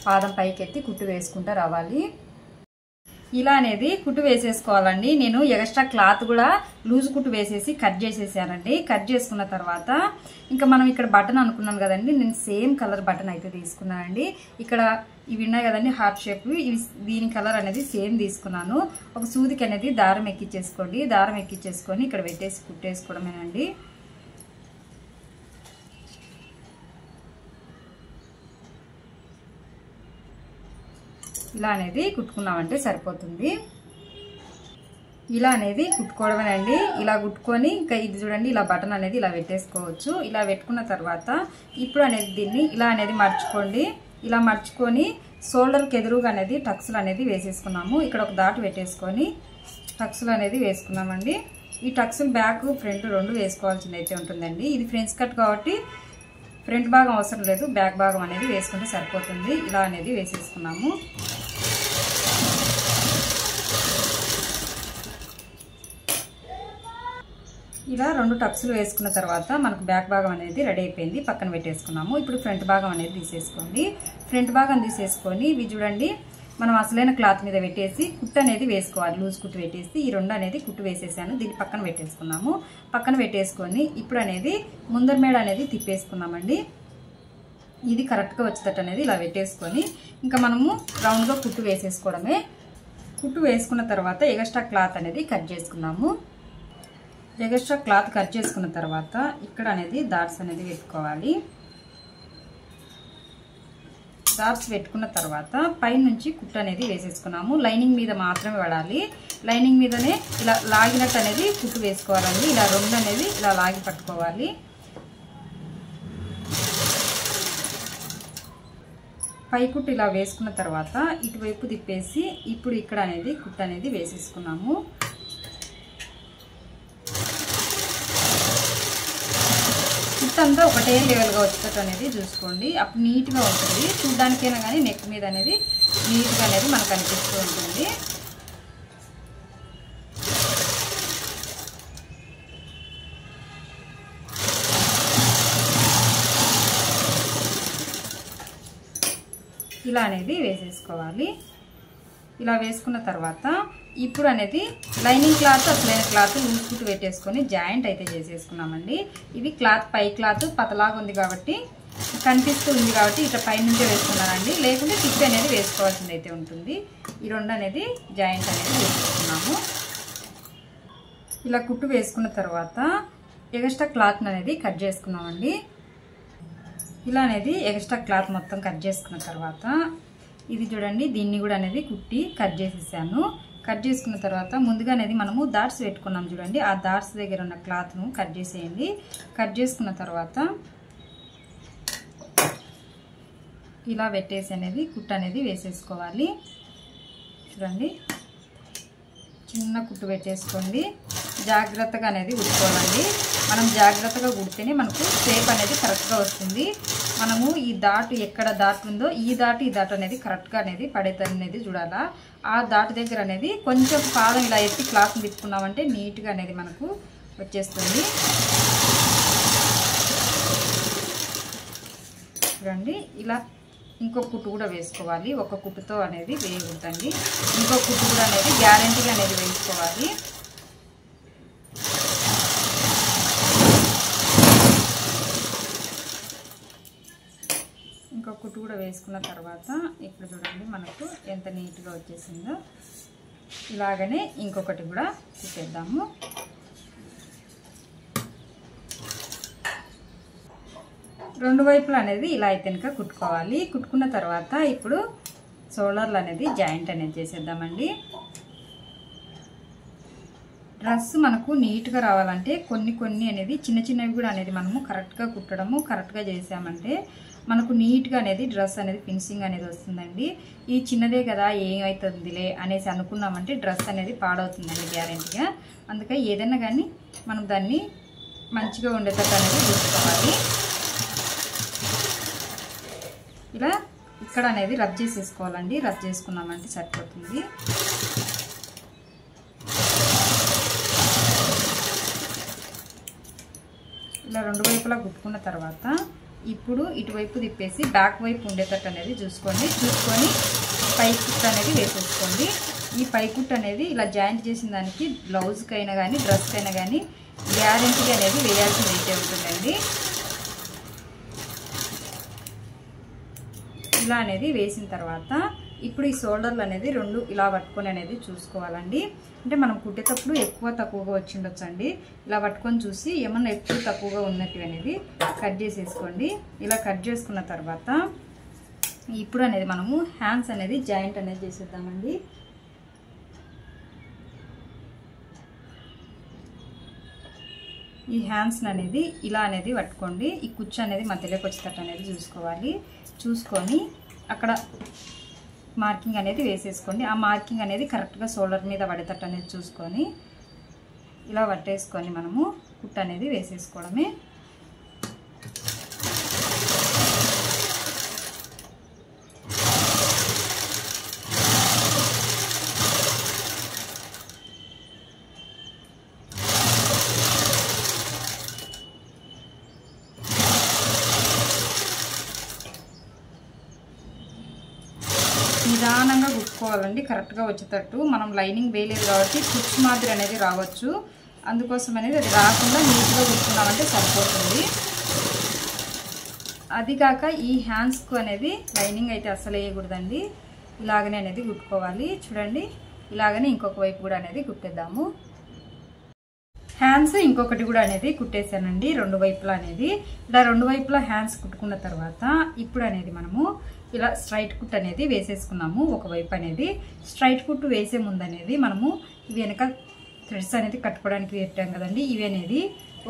పాదం పైకెత్తి కుట్టు వేసుకుంటూ రావాలి. ఇలా అనేది కుట్టు వేసేసుకోవాలండి. నేను ఎక్స్ట్రా క్లాత్ కూడా లూజ్ కుట్టు వేసేసి కట్ చేసేసానండి. కట్ చేసుకున్న తర్వాత ఇంకా మనం ఇక్కడ బటన్ అనుకున్నాం కదండి. నేను సేమ్ కలర్ బటన్ అయితే తీసుకున్నానండి. ఇక్కడ ఇవి ఉన్నాయి కదండి హార్ట్ షేప్ ఇవి దీని కలర్ అనేది సేమ్ తీసుకున్నాను. ఒక సూదికి అనేది దారం ఎక్కించేసుకోండి దారం ఎక్కించేసుకొని ఇక్కడ పెట్టేసి కుట్టేసుకోవడమేనండి. ఇలా అనేది కుట్టుకున్నామంటే సరిపోతుంది. ఇలా అనేది కుట్టుకోవడమేనండి. ఇలా కుట్టుకొని ఇంకా ఇది చూడండి ఇలా బటన్ అనేది ఇలా పెట్టేసుకోవచ్చు. ఇలా పెట్టుకున్న తర్వాత ఇప్పుడు అనేది దీన్ని ఇలా అనేది మర్చుకోండి. ఇలా మర్చుకొని షోల్డర్కి ఎదురుగా అనేది టక్స్లు అనేది వేసేసుకున్నాము. ఇక్కడ ఒక దాటు పెట్టేసుకొని టక్స్లు అనేది వేసుకున్నామండి. ఈ టక్స్ బ్యాక్ ఫ్రంట్ రెండు వేసుకోవాల్సింది అయితే ఉంటుందండి. ఇది ఫ్రెండ్స్ కట్ కాబట్టి ఫ్రంట్ భాగం అవసరం లేదు బ్యాక్ భాగం అనేది వేసుకుంటే సరిపోతుంది. ఇలా అనేది వేసేసుకున్నాము. ఇలా రెండు టప్స్లు వేసుకున్న తర్వాత మనకు బ్యాక్ భాగం అనేది రెడీ అయిపోయింది పక్కన పెట్టేసుకున్నాము. ఇప్పుడు ఫ్రంట్ భాగం అనేది తీసేసుకోండి. ఫ్రంట్ భాగం తీసేసుకొని ఇవి చూడండి మనం అసలైన క్లాత్ మీద పెట్టేసి కుట్టు అనేది వేసుకోవాలి. లూజ్ కుట్టు పెట్టేసి ఈ రెండు అనేది కుట్టు వేసేసాను. దీన్ని పక్కన పెట్టేసుకున్నాము. పక్కన పెట్టేసుకొని ఇప్పుడు అనేది ముందర మేడ అనేది తిప్పేసుకున్నామండి. ఇది కరెక్ట్గా వచ్చేటట్టు అనేది ఇలా పెట్టేసుకొని ఇంకా మనము రౌండ్గా కుట్టు వేసేసుకోవడమే. కుట్టు వేసుకున్న తర్వాత ఎగస్ట్రా క్లాత్ అనేది కట్ చేసుకున్నాము. ఎగస్ట్రా క్లాత్ కట్ చేసుకున్న తర్వాత ఇక్కడ అనేది డాట్స్ అనేది పెట్టుకోవాలి. స్టార్స్ పెట్టుకున్న తర్వాత పైనుంచి కుట్టు అనేది వేసేసుకున్నాము. లైనింగ్ మీద మాత్రమే పడాలి. లైనింగ్ మీదనే ఇలా లాగినట్టు అనేది కుట్టు వేసుకోవాలండి. ఇలా రెండు అనేది ఇలా లాగి పట్టుకోవాలి. పై కుట్టు ఇలా వేసుకున్న తర్వాత ఇటువైపు తిప్పేసి ఇప్పుడు ఇక్కడ అనేది కుట్టు అనేది వేసేసుకున్నాము. అంతా ఒకటే లెవెల్గా వచ్చేటట్టు అనేది చూసుకోండి. అప్పుడు నీట్గా ఉంటుంది. చూడ్డానికైనా కానీ నెక్ మీద అనేది నీట్గా అనేది మనకు అనిపిస్తూ ఉంటుంది. ఇలా అనేది వేసేసుకోవాలి. ఇలా వేసుకున్న తర్వాత ఇప్పుడు అనేది లైనింగ్ క్లాత్ అసలైన క్లాత్ లూజ్ కుట్టు పెట్టేసుకొని జాయింట్ అయితే చేసేసుకున్నామండి. ఇది క్లాత్ పై క్లాత్ పతలాగా ఉంది కాబట్టి కనిపిస్తూ ఉంది కాబట్టి ఇట్లా పై నుంచే వేసుకున్నానండి. లేకుంటే టిప్ అనేది వేసుకోవాల్సింది అయితే ఉంటుంది. ఈ రెండు అనేది జాయింట్ అనేది వేసుకున్నాము. ఇలా కుట్టు వేసుకున్న తర్వాత ఎగస్ట్రా క్లాత్ అనేది కట్ చేసుకున్నామండి. ఇలా అనేది ఎగస్ట్రా క్లాత్ మొత్తం కట్ చేసుకున్న తర్వాత ఇది చూడండి దీన్ని కూడా అనేది కుట్టి కట్ చేసేసాను. కట్ చేసుకున్న తర్వాత ముందుగా అనేది మనము దాట్స్ పెట్టుకున్నాం చూడండి. ఆ దాట్స్ దగ్గర ఉన్న క్లాత్ను కట్ చేసేయండి. కట్ చేసుకున్న తర్వాత ఇలా పెట్టేసి అనేది కుట్టు అనేది వేసేసుకోవాలి. చూడండి. చిన్న కుట్టు పెట్టేసుకోండి. జాగ్రత్తగా అనేది కుట్టుకోవాలండి మనం జాగ్రత్తగా కుడితేనే మనకు షేప్ అనేది కరెక్ట్గా వస్తుంది. మనము ఈ దాటు ఎక్కడ దాటు ఉందో ఈ దాటు ఈ దాటు అనేది కరెక్ట్గా అనేది పడేది అనేది చూడాలా. ఆ దాటు దగ్గర అనేది కొంచెం పాదం ఇలా ఎత్తి క్లాత్ని తిప్పుకున్నామంటే నీట్గా అనేది మనకు వచ్చేస్తుంది. చూడండి ఇలా ఇంకో కుట్టు కూడా వేసుకోవాలి. ఒక కుట్టుతో అనేది వేయకూడదండి. ఇంకో కుట్టు కూడా అనేది గ్యారెంటీగా అనేది వేసుకోవాలి. కూడా వేసుకున్న తర్వాత ఇక్కడ చూడండి మనకు ఎంత నీట్గా వచ్చేసిందో. ఇలాగనే ఇంకొకటి కూడా కుట్టేద్దాము రెండు వైపులు అనేది ఇలా అయితే కనుక కుట్టుకోవాలి. కుట్టుకున్న తర్వాత ఇప్పుడు షోల్డర్లు అనేది జాయింట్ అనేది చేసేద్దామండి. డ్రెస్ మనకు నీట్గా రావాలంటే కొన్ని కొన్ని అనేది చిన్న చిన్నవి కూడా అనేది మనము కరెక్ట్గా కుట్టడము కరెక్ట్గా చేసామంటే మనకు నీట్గా అనేది డ్రెస్ అనేది ఫినిషింగ్ అనేది వస్తుందండి. ఈ చిన్నదే కదా ఏమవుతుందిలే అనేసి అనుకున్నామంటే డ్రెస్ అనేది పాడవుతుందండి గ్యారెంటీగా. అందుకే ఏదైనా కానీ మనం దాన్ని మంచిగా ఉండేటట్టు అనేది చూసుకోవాలి ఇలా ఇక్కడ అనేది రబ్ చేసేసుకోవాలండి. రబ్ చేసుకున్నామంటే సరిపోతుంది. ఇలా రెండు వైపులా కుట్టుకున్న తర్వాత ఇప్పుడు ఇటువైపు తిప్పేసి బ్యాక్ వైపు ఉండేటట్టు అనేది చూసుకోండి. చూసుకొని పైకుట్ అనేది వేసేసుకోండి. ఈ పైకుట్ అనేది ఇలా జాయింట్ చేసిన దానికి బ్లౌజ్కి అయినా కానీ డ్రెస్కి అయినా కానీ గ్యారెంటీ అనేది వేయాల్సి అయితే ఉంటుందండి. ఇలా అనేది వేసిన తర్వాత ఇప్పుడు ఈ షోల్డర్లు అనేది రెండు ఇలా పట్టుకొని అనేది చూసుకోవాలండి. అంటే మనం కుట్టేటప్పుడు ఎక్కువ తక్కువగా వచ్చిండొచ్చండి. అండి ఇలా పట్టుకొని చూసి ఏమన్నా ఎక్కువ తక్కువగా ఉన్నట్టు అనేది కట్ చేసేసుకోండి. ఇలా కట్ చేసుకున్న తర్వాత ఇప్పుడు అనేది మనము హ్యాండ్స్ అనేది జాయింట్ అనేది చేసేద్దామండి. ఈ హ్యాండ్స్ అనేది ఇలా అనేది పట్టుకోండి. ఈ కుచ్చు అనేది మధ్యలోకి వచ్చేటట్టు అనేది చూసుకోవాలి. చూసుకొని అక్కడ మార్కింగ్ అనేది వేసేసుకోండి. ఆ మార్కింగ్ అనేది కరెక్ట్గా షోల్డర్ మీద పడేటట్టు అనేది చూసుకొని ఇలా పట్టేసుకొని మనము కుట్ అనేది వేసేసుకోవడమే నిదానంగా కుట్టుకోవాలండి కరెక్ట్గా వచ్చేటట్టు. మనం లైనింగ్ వేయలేదు కాబట్టి కుచ్చు మాదిరి అనేది రావచ్చు. అందుకోసం అనేది అది రాకుండా నీట్గా కుట్టుకున్నామంటే సరిపోతుంది. అది కాక ఈ హ్యాండ్స్కు అనేది లైనింగ్ అయితే అస్సలు వేయకూడదండి. ఇలాగనే అనేది కుట్టుకోవాలి. చూడండి ఇలాగనే ఇంకొక వైపు కూడా అనేది కుట్టేద్దాము. హ్యాండ్స్ ఇంకొకటి కూడా అనేది కుట్టేశానండి రెండు వైపులా అనేది. ఇలా రెండు వైపులా హ్యాండ్స్ కుట్టుకున్న తర్వాత ఇప్పుడు అనేది మనము ఇలా స్ట్రైట్ కుట్ అనేది వేసేసుకున్నాము. ఒకవైపు అనేది స్ట్రైట్ కుట్టు వేసే ముందు అనేది మనము ఇవి వెనక థ్రెడ్స్ అనేది కట్టుకోవడానికి పెట్టాం కదండి. ఇవి అనేది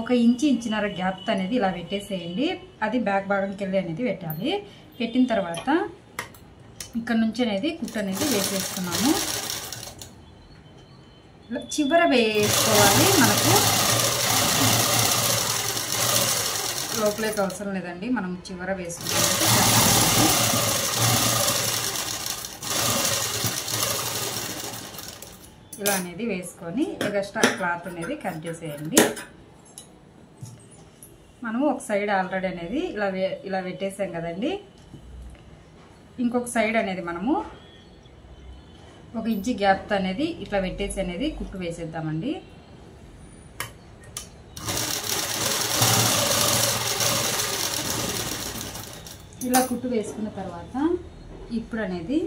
ఒక ఇంచి ఇంచినర గ్యాప్ అనేది ఇలా పెట్టేసేయండి. అది బ్యాక్ భాగంకి వెళ్ళి అనేది పెట్టాలి. పెట్టిన తర్వాత ఇక్కడ నుంచి అనేది కుట్ అనేది వేసేసుకున్నాము. చివర వేసుకోవాలి. మనకు లోపలికి అవసరం లేదండి. మనం చివర వేసుకున్నామంటే ఇలా అనేది వేసుకొని ఎగస్ట్రా క్లాత్ అనేది కట్ చేసేయండి. మనము ఒక సైడ్ ఆల్రెడీ అనేది ఇలా ఇలా పెట్టేసాం కదండి. ఇంకొక సైడ్ అనేది మనము ఒక ఇంచి గ్యాప్ అనేది ఇట్లా పెట్టేసి అనేది కుట్టు వేసేద్దామండి. ఇలా కుట్టు వేసుకున్న తర్వాత ఇప్పుడు అనేది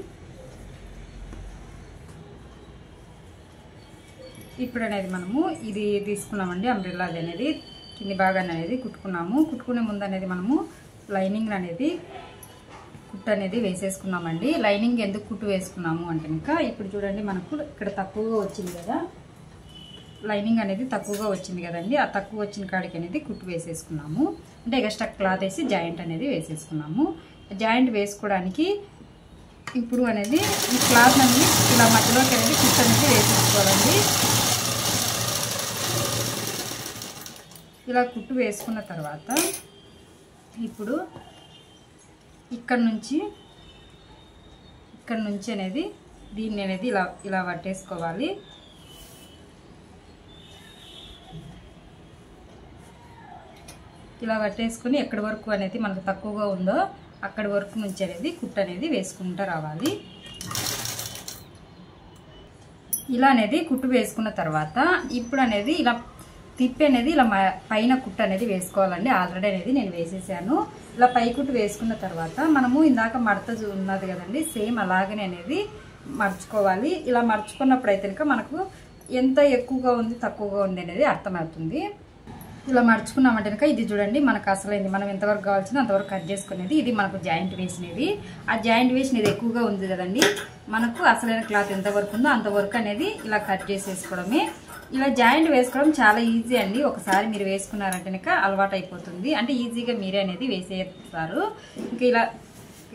ఇప్పుడు అనేది మనము ఇది తీసుకున్నామండి అంబ్రెల్లాది అనేది కింది భాగాన్ని అనేది కుట్టుకున్నాము. కుట్టుకునే ముందు అనేది మనము లైనింగ్ అనేది కుట్టు అనేది వేసేసుకున్నామండి. లైనింగ్ ఎందుకు కుట్టు వేసుకున్నాము అంటే ఇంకా ఇప్పుడు చూడండి మనకు ఇక్కడ తక్కువగా వచ్చింది కదా. లైనింగ్ అనేది తక్కువగా వచ్చింది కదండి. ఆ తక్కువ వచ్చిన కాడికి అనేది కుట్టు వేసేసుకున్నాము. అంటే ఎక్స్ట్రా క్లాత్ వేసి జాయింట్ అనేది వేసేసుకున్నాము. జాయింట్ వేసుకోవడానికి ఇప్పుడు అనేది ఈ క్లాత్ అనేది ఇలా మధ్యలోకి అనేది కుట్టు అనేది వేసేసుకోవాలండి. ఇలా కుట్టు వేసుకున్న తర్వాత ఇప్పుడు ఇక్కడ నుంచి ఇక్కడ నుంచి అనేది దీన్ని అనేది ఇలా ఇలా పట్టేసుకోవాలి. ఇలా పట్టేసుకుని ఎక్కడి వరకు అనేది మనకు తక్కువగా ఉందో అక్కడి వరకు నుంచి అనేది కుట్టు అనేది వేసుకుంటూ రావాలి. ఇలా అనేది కుట్టు వేసుకున్న తర్వాత ఇప్పుడు అనేది ఇలా తిప్పి అనేది ఇలా మ- పైన కుట్టు అనేది వేసుకోవాలండి. ఆల్రెడీ అనేది నేను వేసేసాను. ఇలా పై కుట్టు వేసుకున్న తర్వాత మనము ఇందాక మడత ఉన్నది కదండి సేమ్ అలాగనే అనేది మర్చుకోవాలి ఇలా మర్చుకున్నప్పుడు అయితే మనకు ఎంత ఎక్కువగా ఉంది తక్కువగా ఉంది అనేది అర్థమవుతుంది. ఇలా మర్చుకున్నామంటే కనుక ఇది చూడండి మనకు అసలైంది. మనం ఎంతవరకు కావాల్సిందో అంతవరకు కట్ చేసుకునేది. ఇది మనకు జాయింట్ వేసినది. ఆ జాయింట్ వేసినది ఎక్కువగా ఉంది కదండి. మనకు అసలైన క్లాత్ ఎంతవరకు ఉందో అంతవరకు అనేది ఇలా కట్ చేసేసుకోవడమే. ఇలా జాయింట్ వేసుకోవడం చాలా ఈజీ అండి. ఒకసారి మీరు వేసుకున్నారంటే కనుక అలవాటు అయిపోతుంది. అంటే ఈజీగా మీరే అనేది వేసేస్తారు. ఇంకా ఇలా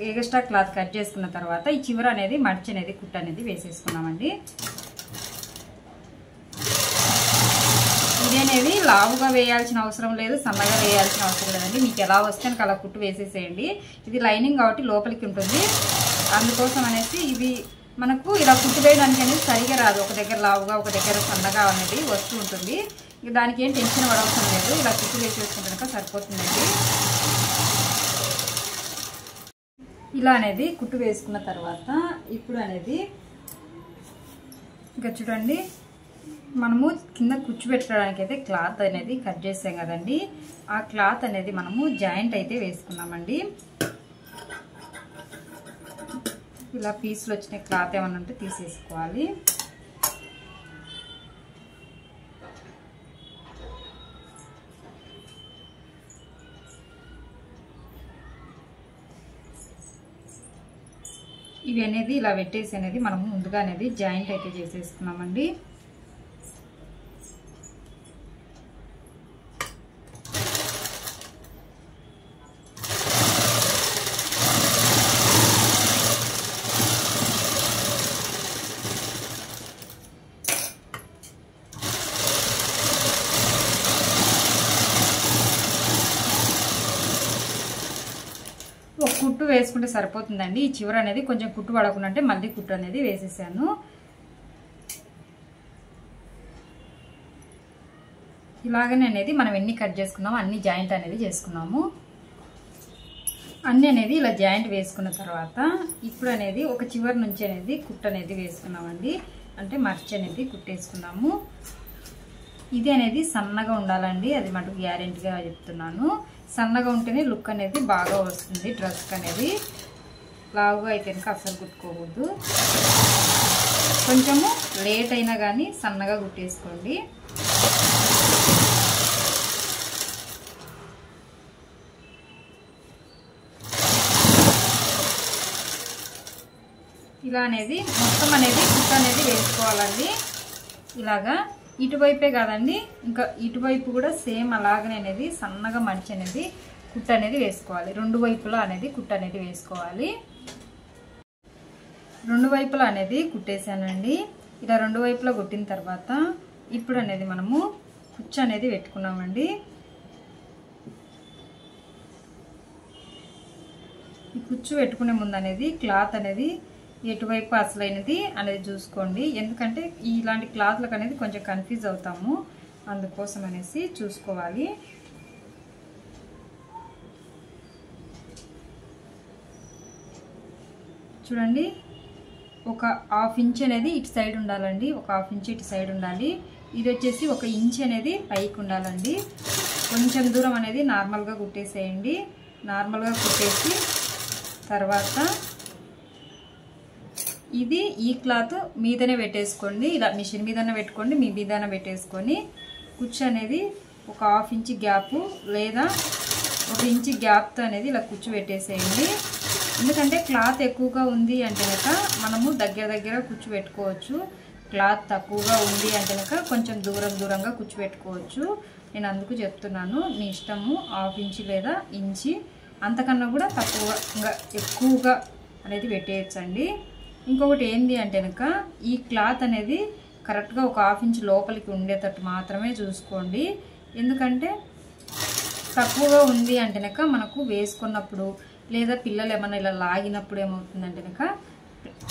ఎగస్ట్రా క్లాత్ కట్ చేసుకున్న తర్వాత ఈ చివర అనేది మడిచి అనేది కుట్ట అనేది వేసేసుకున్నామండి. అనేది లావుగా వేయాల్సిన అవసరం లేదు సన్నగా వేయాల్సిన అవసరం లేదండి. మీకు ఎలా వస్తే నాకు అలా కుట్టు వేసేసేయండి. ఇది లైనింగ్ కాబట్టి లోపలికి ఉంటుంది. అందుకోసం అనేసి ఇది మనకు ఇలా కుట్టు వేయడానికి అనేది సరిగా రాదు. ఒక దగ్గర లావుగా ఒక దగ్గర సన్నగా అనేది వస్తూ ఉంటుంది. ఇక దానికి ఏం టెన్షన్ పడవసరం లేదు. ఇలా కుట్టు వేసేసుకుంటే కనుక సరిపోతుందండి. ఇలా అనేది కుట్టు వేసుకున్న తర్వాత ఇప్పుడు అనేది ఇంకా చూడండి. మనము కింద కూర్చోబెట్టడానికి అయితే క్లాత్ అనేది కట్ చేసాం కదండి. ఆ క్లాత్ అనేది మనము జాయింట్ అయితే వేసుకున్నామండి. ఇలా పీసులు వచ్చిన క్లాత్ ఏమన్నా ఉంటే తీసేసుకోవాలి. ఇవి అనేది ఇలా పెట్టేసి అనేది మనము ముందుగా అనేది జాయింట్ అయితే చేసేసుకున్నామండి ఒక కుట్టు వేసుకుంటే సరిపోతుందండి. ఈ చివర అనేది కొంచెం కుట్టు పడకుండా అంటే మళ్ళీ కుట్టు అనేది వేసేసాను. ఇలాగనే అనేది మనం ఎన్ని కట్ చేసుకున్నామో అన్ని జాయింట్ అనేది చేసుకున్నాము. అన్ని అనేది ఇలా జాయింట్ వేసుకున్న తర్వాత ఇప్పుడు అనేది ఒక చివరి నుంచి అనేది కుట్టు అనేది వేసుకున్నామండి. అంటే మర్చి అనేది కుట్టేసుకున్నాము. ఇది అనేది సన్నగా ఉండాలండి. అది మటుకు గ్యారెంటీగా చెప్తున్నాను. సన్నగా ఉంటేనే లుక్ అనేది బాగా వస్తుంది. డ్రెస్కి అనేది. లావుగా అయితే కనుక అస్సలు కుట్టుకోకూడదు కొంచెము లేట్ అయినా కానీ సన్నగా కుట్టేసుకోండి. ఇలా అనేది మొత్తం అనేది కుట్ట అనేది వేసుకోవాలండి. ఇలాగా ఇటువైపే కాదండి ఇంకా ఇటువైపు కూడా సేమ్ అలాగనే అనేది సన్నగా మడిచి అనేది కుట్ట అనేది వేసుకోవాలి. రెండు వైపులా అనేది కుట్ట అనేది వేసుకోవాలి. రెండు వైపులా అనేది కుట్టేశానండి. ఇలా రెండు వైపులా కుట్టిన తర్వాత ఇప్పుడు అనేది మనము కుచ్చు అనేది పెట్టుకున్నామండి. ఈ కుచ్చు పెట్టుకునే ముందు అనేది క్లాత్ అనేది ఎటువైపు అసలైనది అనేది చూసుకోండి. ఎందుకంటే ఇలాంటి క్లాత్లకు అనేది కొంచెం కన్ఫ్యూజ్ అవుతాము. అందుకోసం అనేసి చూసుకోవాలి. చూడండి. ఒక హాఫ్ ఇంచ్ అనేది ఇటు సైడ్ ఉండాలండి. ఒక హాఫ్ ఇంచ్ ఇటు సైడ్ ఉండాలి. ఇది వచ్చేసి ఒక ఇంచ్ అనేది పైకి ఉండాలండి. కొంచెం దూరం అనేది నార్మల్గా కుట్టేసేయండి. నార్మల్గా కుట్టేసి తర్వాత ఇది ఈ క్లాత్ మీదనే పెట్టేసుకోండి. ఇలా మిషన్ మీదనే పెట్టుకోండి. మీ మీదనే పెట్టేసుకొని కుచ్చు అనేది ఒక హాఫ్ ఇంచ్ గ్యాప్ లేదా ఒక ఇంచ్ గ్యాప్తో అనేది ఇలా కుచ్చు పెట్టేసేయండి. ఎందుకంటే క్లాత్ ఎక్కువగా ఉంది అంటే కనుక మనము దగ్గర దగ్గర కూర్చోబెట్టుకోవచ్చు. క్లాత్ తక్కువగా ఉంది అంటే కనుక కొంచెం దూరం దూరంగా కూర్చోబెట్టుకోవచ్చు. నేను అందుకు చెప్తున్నాను మీ ఇష్టము హాఫ్ ఇంచి లేదా ఇంచి. అంతకన్నా కూడా తక్కువగా ఎక్కువగా అనేది పెట్టేయచ్చండి. ఇంకొకటి ఏంది అంటే కనుక ఈ క్లాత్ అనేది కరెక్ట్గా ఒక హాఫ్ ఇంచ్ లోపలికి ఉండేటట్టు మాత్రమే చూసుకోండి. ఎందుకంటే తక్కువగా ఉంది అంటే కనుక మనకు వేసుకున్నప్పుడు లేదా పిల్లలు ఏమైనా ఇలా లాగినప్పుడు ఏమవుతుందంటే కనుక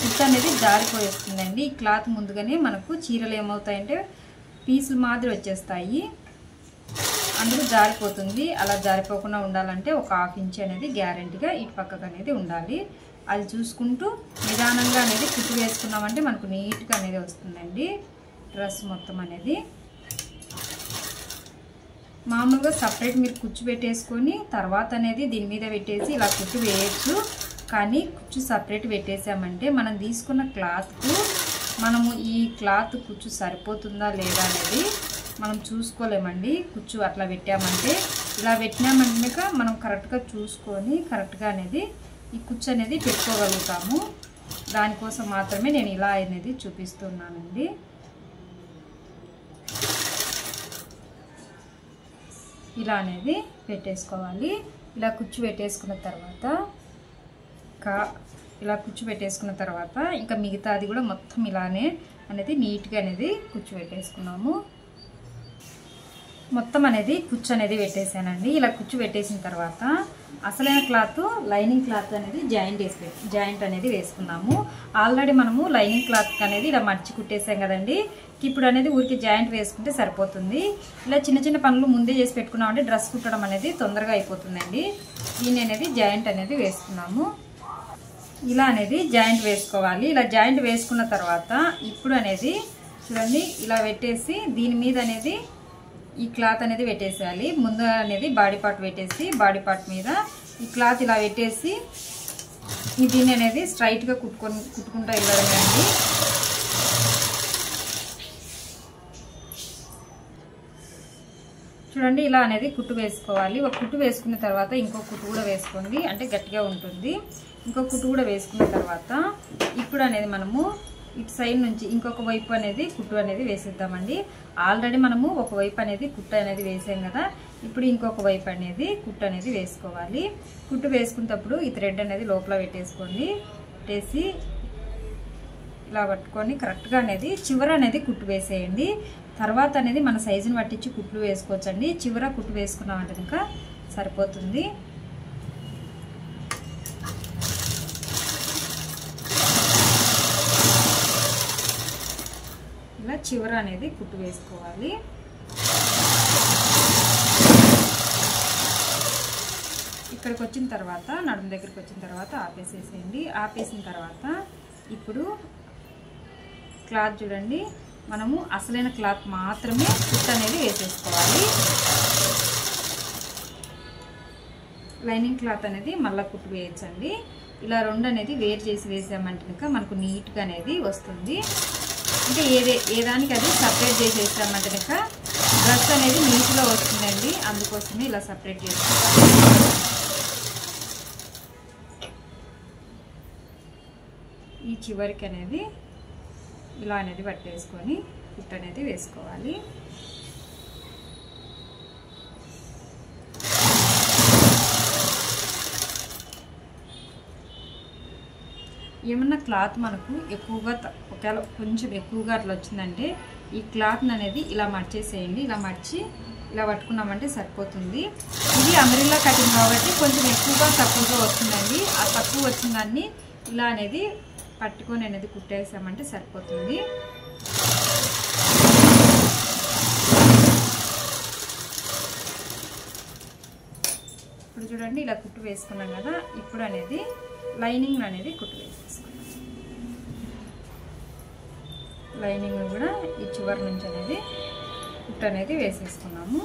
కుట్ట అనేది జారిపోయేస్తుందండి. ఈ క్లాత్ ముందుగానే మనకు చీరలు ఏమవుతాయంటే పీసులు మాదిరి వచ్చేస్తాయి. అందుకు జారిపోతుంది. అలా జారిపోకుండా ఉండాలంటే ఒక హాఫ్ ఇంచ్ అనేది గ్యారెంటీగా ఇటు పక్కకు అనేది ఉండాలి. అది చూసుకుంటూ నిదానంగా అనేది కుట్టు వేసుకున్నామంటే మనకు నీట్గా అనేది వస్తుందండి. డ్రెస్ మొత్తం అనేది. మామూలుగా సపరేట్ మీరు కుచ్చు పెట్టేసుకొని తర్వాత అనేది దీని మీద పెట్టేసి ఇలా కుచ్చు వేయచ్చు. కానీ కుచ్చు సపరేట్ పెట్టేసామంటే మనం తీసుకున్న క్లాత్కు మనము ఈ క్లాత్ కుచ్చు సరిపోతుందా లేదా అనేది మనం చూసుకోలేమండి. కుచ్చు అట్లా పెట్టామంటే ఇలా పెట్టినామంటే మనం కరెక్ట్గా చూసుకొని కరెక్ట్గా అనేది ఈ కుచ్చు అనేది పెట్టుకోగలుగుతాము. దానికోసం మాత్రమే నేను ఇలా అనేది చూపిస్తున్నానండి. ఇలా అనేది పెట్టేసుకోవాలి. ఇలా కుచ్చు పెట్టేసుకున్న తర్వాత కా ఇలా కుచ్చు పెట్టేసుకున్న తర్వాత ఇంకా మిగతాది కూడా మొత్తం ఇలానే అనేది నీట్గా అనేది కుచ్చు పెట్టేసుకున్నాము. మొత్తం అనేది కుచ్చు అనేది పెట్టేసానండి ఇలా కుచ్చు పెట్టేసిన తర్వాత అసలైన క్లాత్ లైనింగ్ క్లాత్ అనేది జాయింట్ వేసి జాయింట్ అనేది వేసుకున్నాము. ఆల్రెడీ మనము లైనింగ్ క్లాత్ అనేది ఇలా మర్చి కుట్టేసాం కదండి. ఇప్పుడు అనేది ఊరికి జాయింట్ వేసుకుంటే సరిపోతుంది. ఇలా చిన్న చిన్న పనులు ముందే చేసి పెట్టుకున్నామంటే డ్రెస్ కుట్టడం అనేది తొందరగా అయిపోతుందండి. దీని అనేది జాయింట్ అనేది వేసుకున్నాము. ఇలా అనేది జాయింట్ వేసుకోవాలి. ఇలా జాయింట్ వేసుకున్న తర్వాత ఇప్పుడు అనేది చూడండి ఇలా పెట్టేసి దీని మీద అనేది ఈ క్లాత్ అనేది పెట్టేసేయాలి. ముందు అనేది బాడీ పార్ట్ పెట్టేసి బాడీ పార్ట్ మీద ఈ క్లాత్ ఇలా పెట్టేసి ఈ దీన్ని అనేది స్ట్రైట్గా కుట్టుకొని కుట్టుకుంటూ వెళ్ళడం అండి. చూడండి ఇలా అనేది కుట్టు వేసుకోవాలి. ఒక కుట్టు వేసుకున్న తర్వాత ఇంకో కుట్టు కూడా వేసుకోండి. అంటే గట్టిగా ఉంటుంది. ఇంకో కుట్టు కూడా వేసుకున్న తర్వాత ఇప్పుడు అనేది మనము ఇటు సైడ్ నుంచి ఇంకొక వైపు అనేది కుట్టు అనేది వేసేద్దామండి. ఆల్రెడీ మనము ఒక వైపు అనేది కుట్టు అనేది వేసాం కదా. ఇప్పుడు ఇంకొక వైపు అనేది కుట్టు అనేది వేసుకోవాలి. కుట్టు వేసుకున్నప్పుడు ఈ థ్రెడ్ అనేది లోపల పెట్టేసుకోండి. పెట్టేసి ఇలా పట్టుకొని కరెక్ట్గా అనేది చివర అనేది కుట్టు వేసేయండి. తర్వాత అనేది మన సైజుని పట్టించి కుట్లు వేసుకోవచ్చండి. చివర కుట్టు వేసుకున్నామంటే ఇంకా సరిపోతుంది. ఇలా చివర అనేది కుట్టు వేసుకోవాలి. ఇక్కడికి వచ్చిన తర్వాత నడుము దగ్గరికి వచ్చిన తర్వాత ఆపేసేసేయండి. ఆపేసిన తర్వాత ఇప్పుడు క్లాత్ చూడండి. మనము అసలైన క్లాత్ మాత్రమే కుట్ అనేది వేసేసుకోవాలి. లైనింగ్ క్లాత్ అనేది మళ్ళీ కుట్టు వేయచ్చండి. ఇలా రెండు అనేది వేరు చేసి వేసామంటే ఇంకా మనకు నీట్గా అనేది వస్తుంది. అంటే ఏదే ఏ దానికి అది సపరేట్ చేసేసామంటే లెక్క. డ్రస్ అనేది నీట్గా వస్తుందండి అందుకోసమే ఇలా సపరేట్ చేస్తాం ఈ చివరికి అనేది ఇలా అనేది పట్టేసుకొని కుట్టు అనేది వేసుకోవాలి. ఏమన్నా క్లాత్ మనకు ఎక్కువగా త- ఒకవేళ కొంచెం ఎక్కువగా అట్లా వచ్చిందంటే ఈ క్లాత్ని అనేది ఇలా మర్చేసేయండి. ఇలా మర్చి ఇలా పట్టుకున్నామంటే సరిపోతుంది. ఇది అమరిల్లా కటింగ్ కాబట్టి కొంచెం ఎక్కువగా తక్కువగా వస్తుందండి. ఆ తక్కువ వచ్చిన దాన్ని ఇలా అనేది పట్టుకొని అనేది కుట్టేసామంటే సరిపోతుంది. ఇప్పుడు చూడండి ఇలా కుట్టు వేసుకున్నాం కదా. ఇప్పుడు అనేది లైనింగ్ అనేది కుట్టు వేసేసుకున్నాం లైనింగ్ కూడా ఈ చివరి నుంచి అనేది కుట్టు అనేది వేసేసుకున్నాము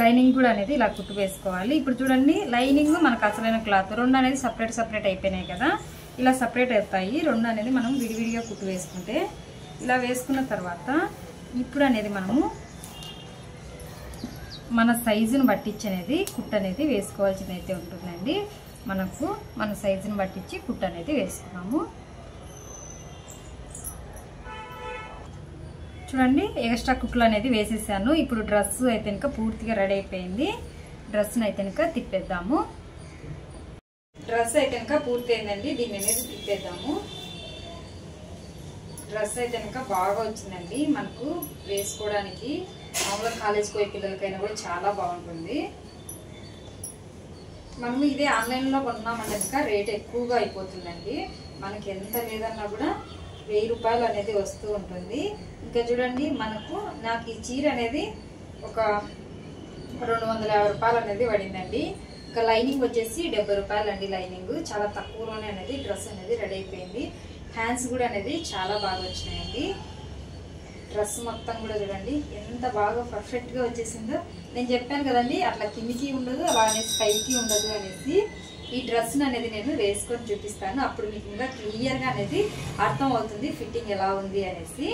లైనింగ్ కూడా అనేది ఇలా కుట్టు వేసుకోవాలి. ఇప్పుడు చూడండి లైనింగ్ మనకు అసలైన క్లాత్ రెండు అనేది సపరేట్ సపరేట్ అయిపోయినాయి కదా. ఇలా సపరేట్ అవుతాయి. రెండు అనేది మనం విడివిడిగా కుట్టు వేసుకుంటే ఇలా వేసుకున్న తర్వాత ఇప్పుడు అనేది మనము మన సైజుని పట్టించి అనేది కుట్టు అనేది వేసుకోవాల్సింది అయితే ఉంటుందండి. మనకు మన సైజుని బట్టించి కుట్టు అనేది వేసుకున్నాము. చూడండి ఎక్స్ట్రా కుట్లు అనేది వేసేసాను. ఇప్పుడు డ్రెస్ అయితే కనుక పూర్తిగా రెడీ అయిపోయింది. డ్రెస్ని అయితే కనుక తిప్పేద్దాము. డ్రెస్ అయితే కనుక పూర్తయిందండి. దీన్ని అనేది తిప్పేద్దాము. డ్రెస్ అయితే కనుక బాగా వచ్చిందండి. మనకు వేసుకోవడానికి మామూలుగా కాలేజ్కి పోయే పిల్లలకైనా కూడా చాలా బాగుంటుంది. మనము ఇదే ఆన్లైన్లో కొన్నామంటే కనుక రేట్ ఎక్కువగా అయిపోతుందండి. మనకి ఎంత లేదన్నా కూడా వెయ్యి రూపాయలు అనేది వస్తూ ఉంటుంది. ఇంకా చూడండి మనకు నాకు ఈ చీర అనేది ఒక రెండు వందల యాభై రూపాయలు అనేది పడిందండి. ఇంకా లైనింగ్ వచ్చేసి డెబ్బై రూపాయలు అండి లైనింగ్. చాలా తక్కువలోనే అనేది డ్రెస్ అనేది రెడీ అయిపోయింది. హ్యాండ్స్ కూడా అనేది చాలా బాగా వచ్చినాయండి. డ్రెస్ మొత్తం కూడా చూడండి ఎంత బాగా పర్ఫెక్ట్గా వచ్చేసిందో. నేను చెప్పాను కదండి అట్లా కిందికి ఉండదు అలా అనేసి పైకి ఉండదు అనేసి ఈ డ్రెస్ను అనేది నేను వేసుకొని చూపిస్తాను. అప్పుడు మీకు ఇంకా క్లియర్గా అనేది అర్థం అవుతుంది ఫిట్టింగ్ ఎలా ఉంది అనేసి.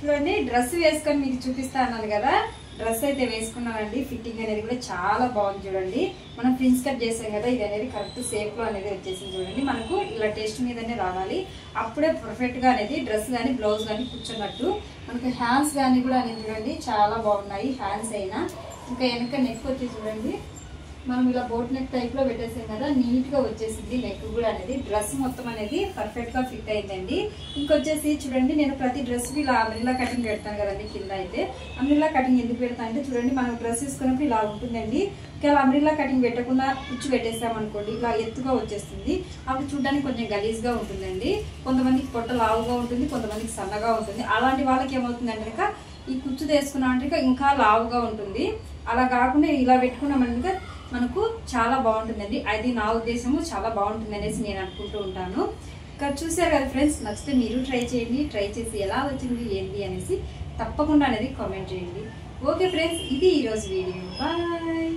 చూడండి డ్రెస్ వేసుకొని మీకు చూపిస్తా అన్నాను కదా. డ్రెస్ అయితే వేసుకున్నానండి. ఫిట్టింగ్ అనేది కూడా చాలా బాగుంది చూడండి. మనం ఫ్రిన్స్ కట్ చేసాం కదా ఇది అనేది కరెక్ట్ సేఫ్లో అనేది వచ్చేసింది చూడండి. మనకు ఇలా టెస్ట్ మీదనే రావాలి. అప్పుడే పర్ఫెక్ట్గా అనేది డ్రెస్ కానీ బ్లౌజ్ కానీ కూర్చున్నట్టు మనకు హ్యాండ్స్ కానీ కూడా అనేది చూడండి చాలా బాగున్నాయి. హ్యాండ్స్ అయినా. ఇంకా వెనక నెక్ వచ్చి చూడండి. మనం ఇలా బోట్ నెక్ టైప్లో పెట్టేసాం కదా నీట్గా వచ్చేసింది నెక్ కూడా అనేది. డ్రెస్ మొత్తం అనేది పర్ఫెక్ట్గా ఫిట్ అయిందండి. ఇంకొచ్చేసి చూడండి నేను ప్రతి డ్రెస్కి ఇలా అమ్రిలా కటింగ్ పెడతాను కదండి కింద అయితే. అమ్రిలా కటింగ్ ఎందుకు పెడతాను అంటే చూడండి మనం డ్రెస్ తీసుకున్నప్పుడు ఇలా ఉంటుందండి. ఒకవేళ అమ్రిలా కటింగ్ పెట్టకుండా కుచ్చు పెట్టేసామనుకోండి ఇలా ఎత్తుగా వచ్చేస్తుంది. అప్పుడు చూడడానికి కొంచెం గలీజ్గా ఉంటుందండి. కొంతమందికి పొట్ట లావుగా ఉంటుంది కొంతమందికి సన్నగా ఉంటుంది. అలాంటి వాళ్ళకి ఏమవుతుందంటే ఈ కుచ్చు తీసుకున్నామంటే ఇంకా లావుగా ఉంటుంది. అలా కాకుండా ఇలా పెట్టుకున్నామంటే మనకు చాలా బాగుంటుందండి. అది నా ఉద్దేశము చాలా బాగుంటుంది అనేసి నేను అనుకుంటూ ఉంటాను. ఇక్కడ చూసారు కదా ఫ్రెండ్స్ నచ్చితే మీరు ట్రై చేయండి ట్రై చేసి ఎలా వచ్చింది ఏంటి అనేసి తప్పకుండా అనేది కామెంట్ చేయండి. ఓకే ఫ్రెండ్స్ ఇది ఈరోజు వీడియో. బాయ్!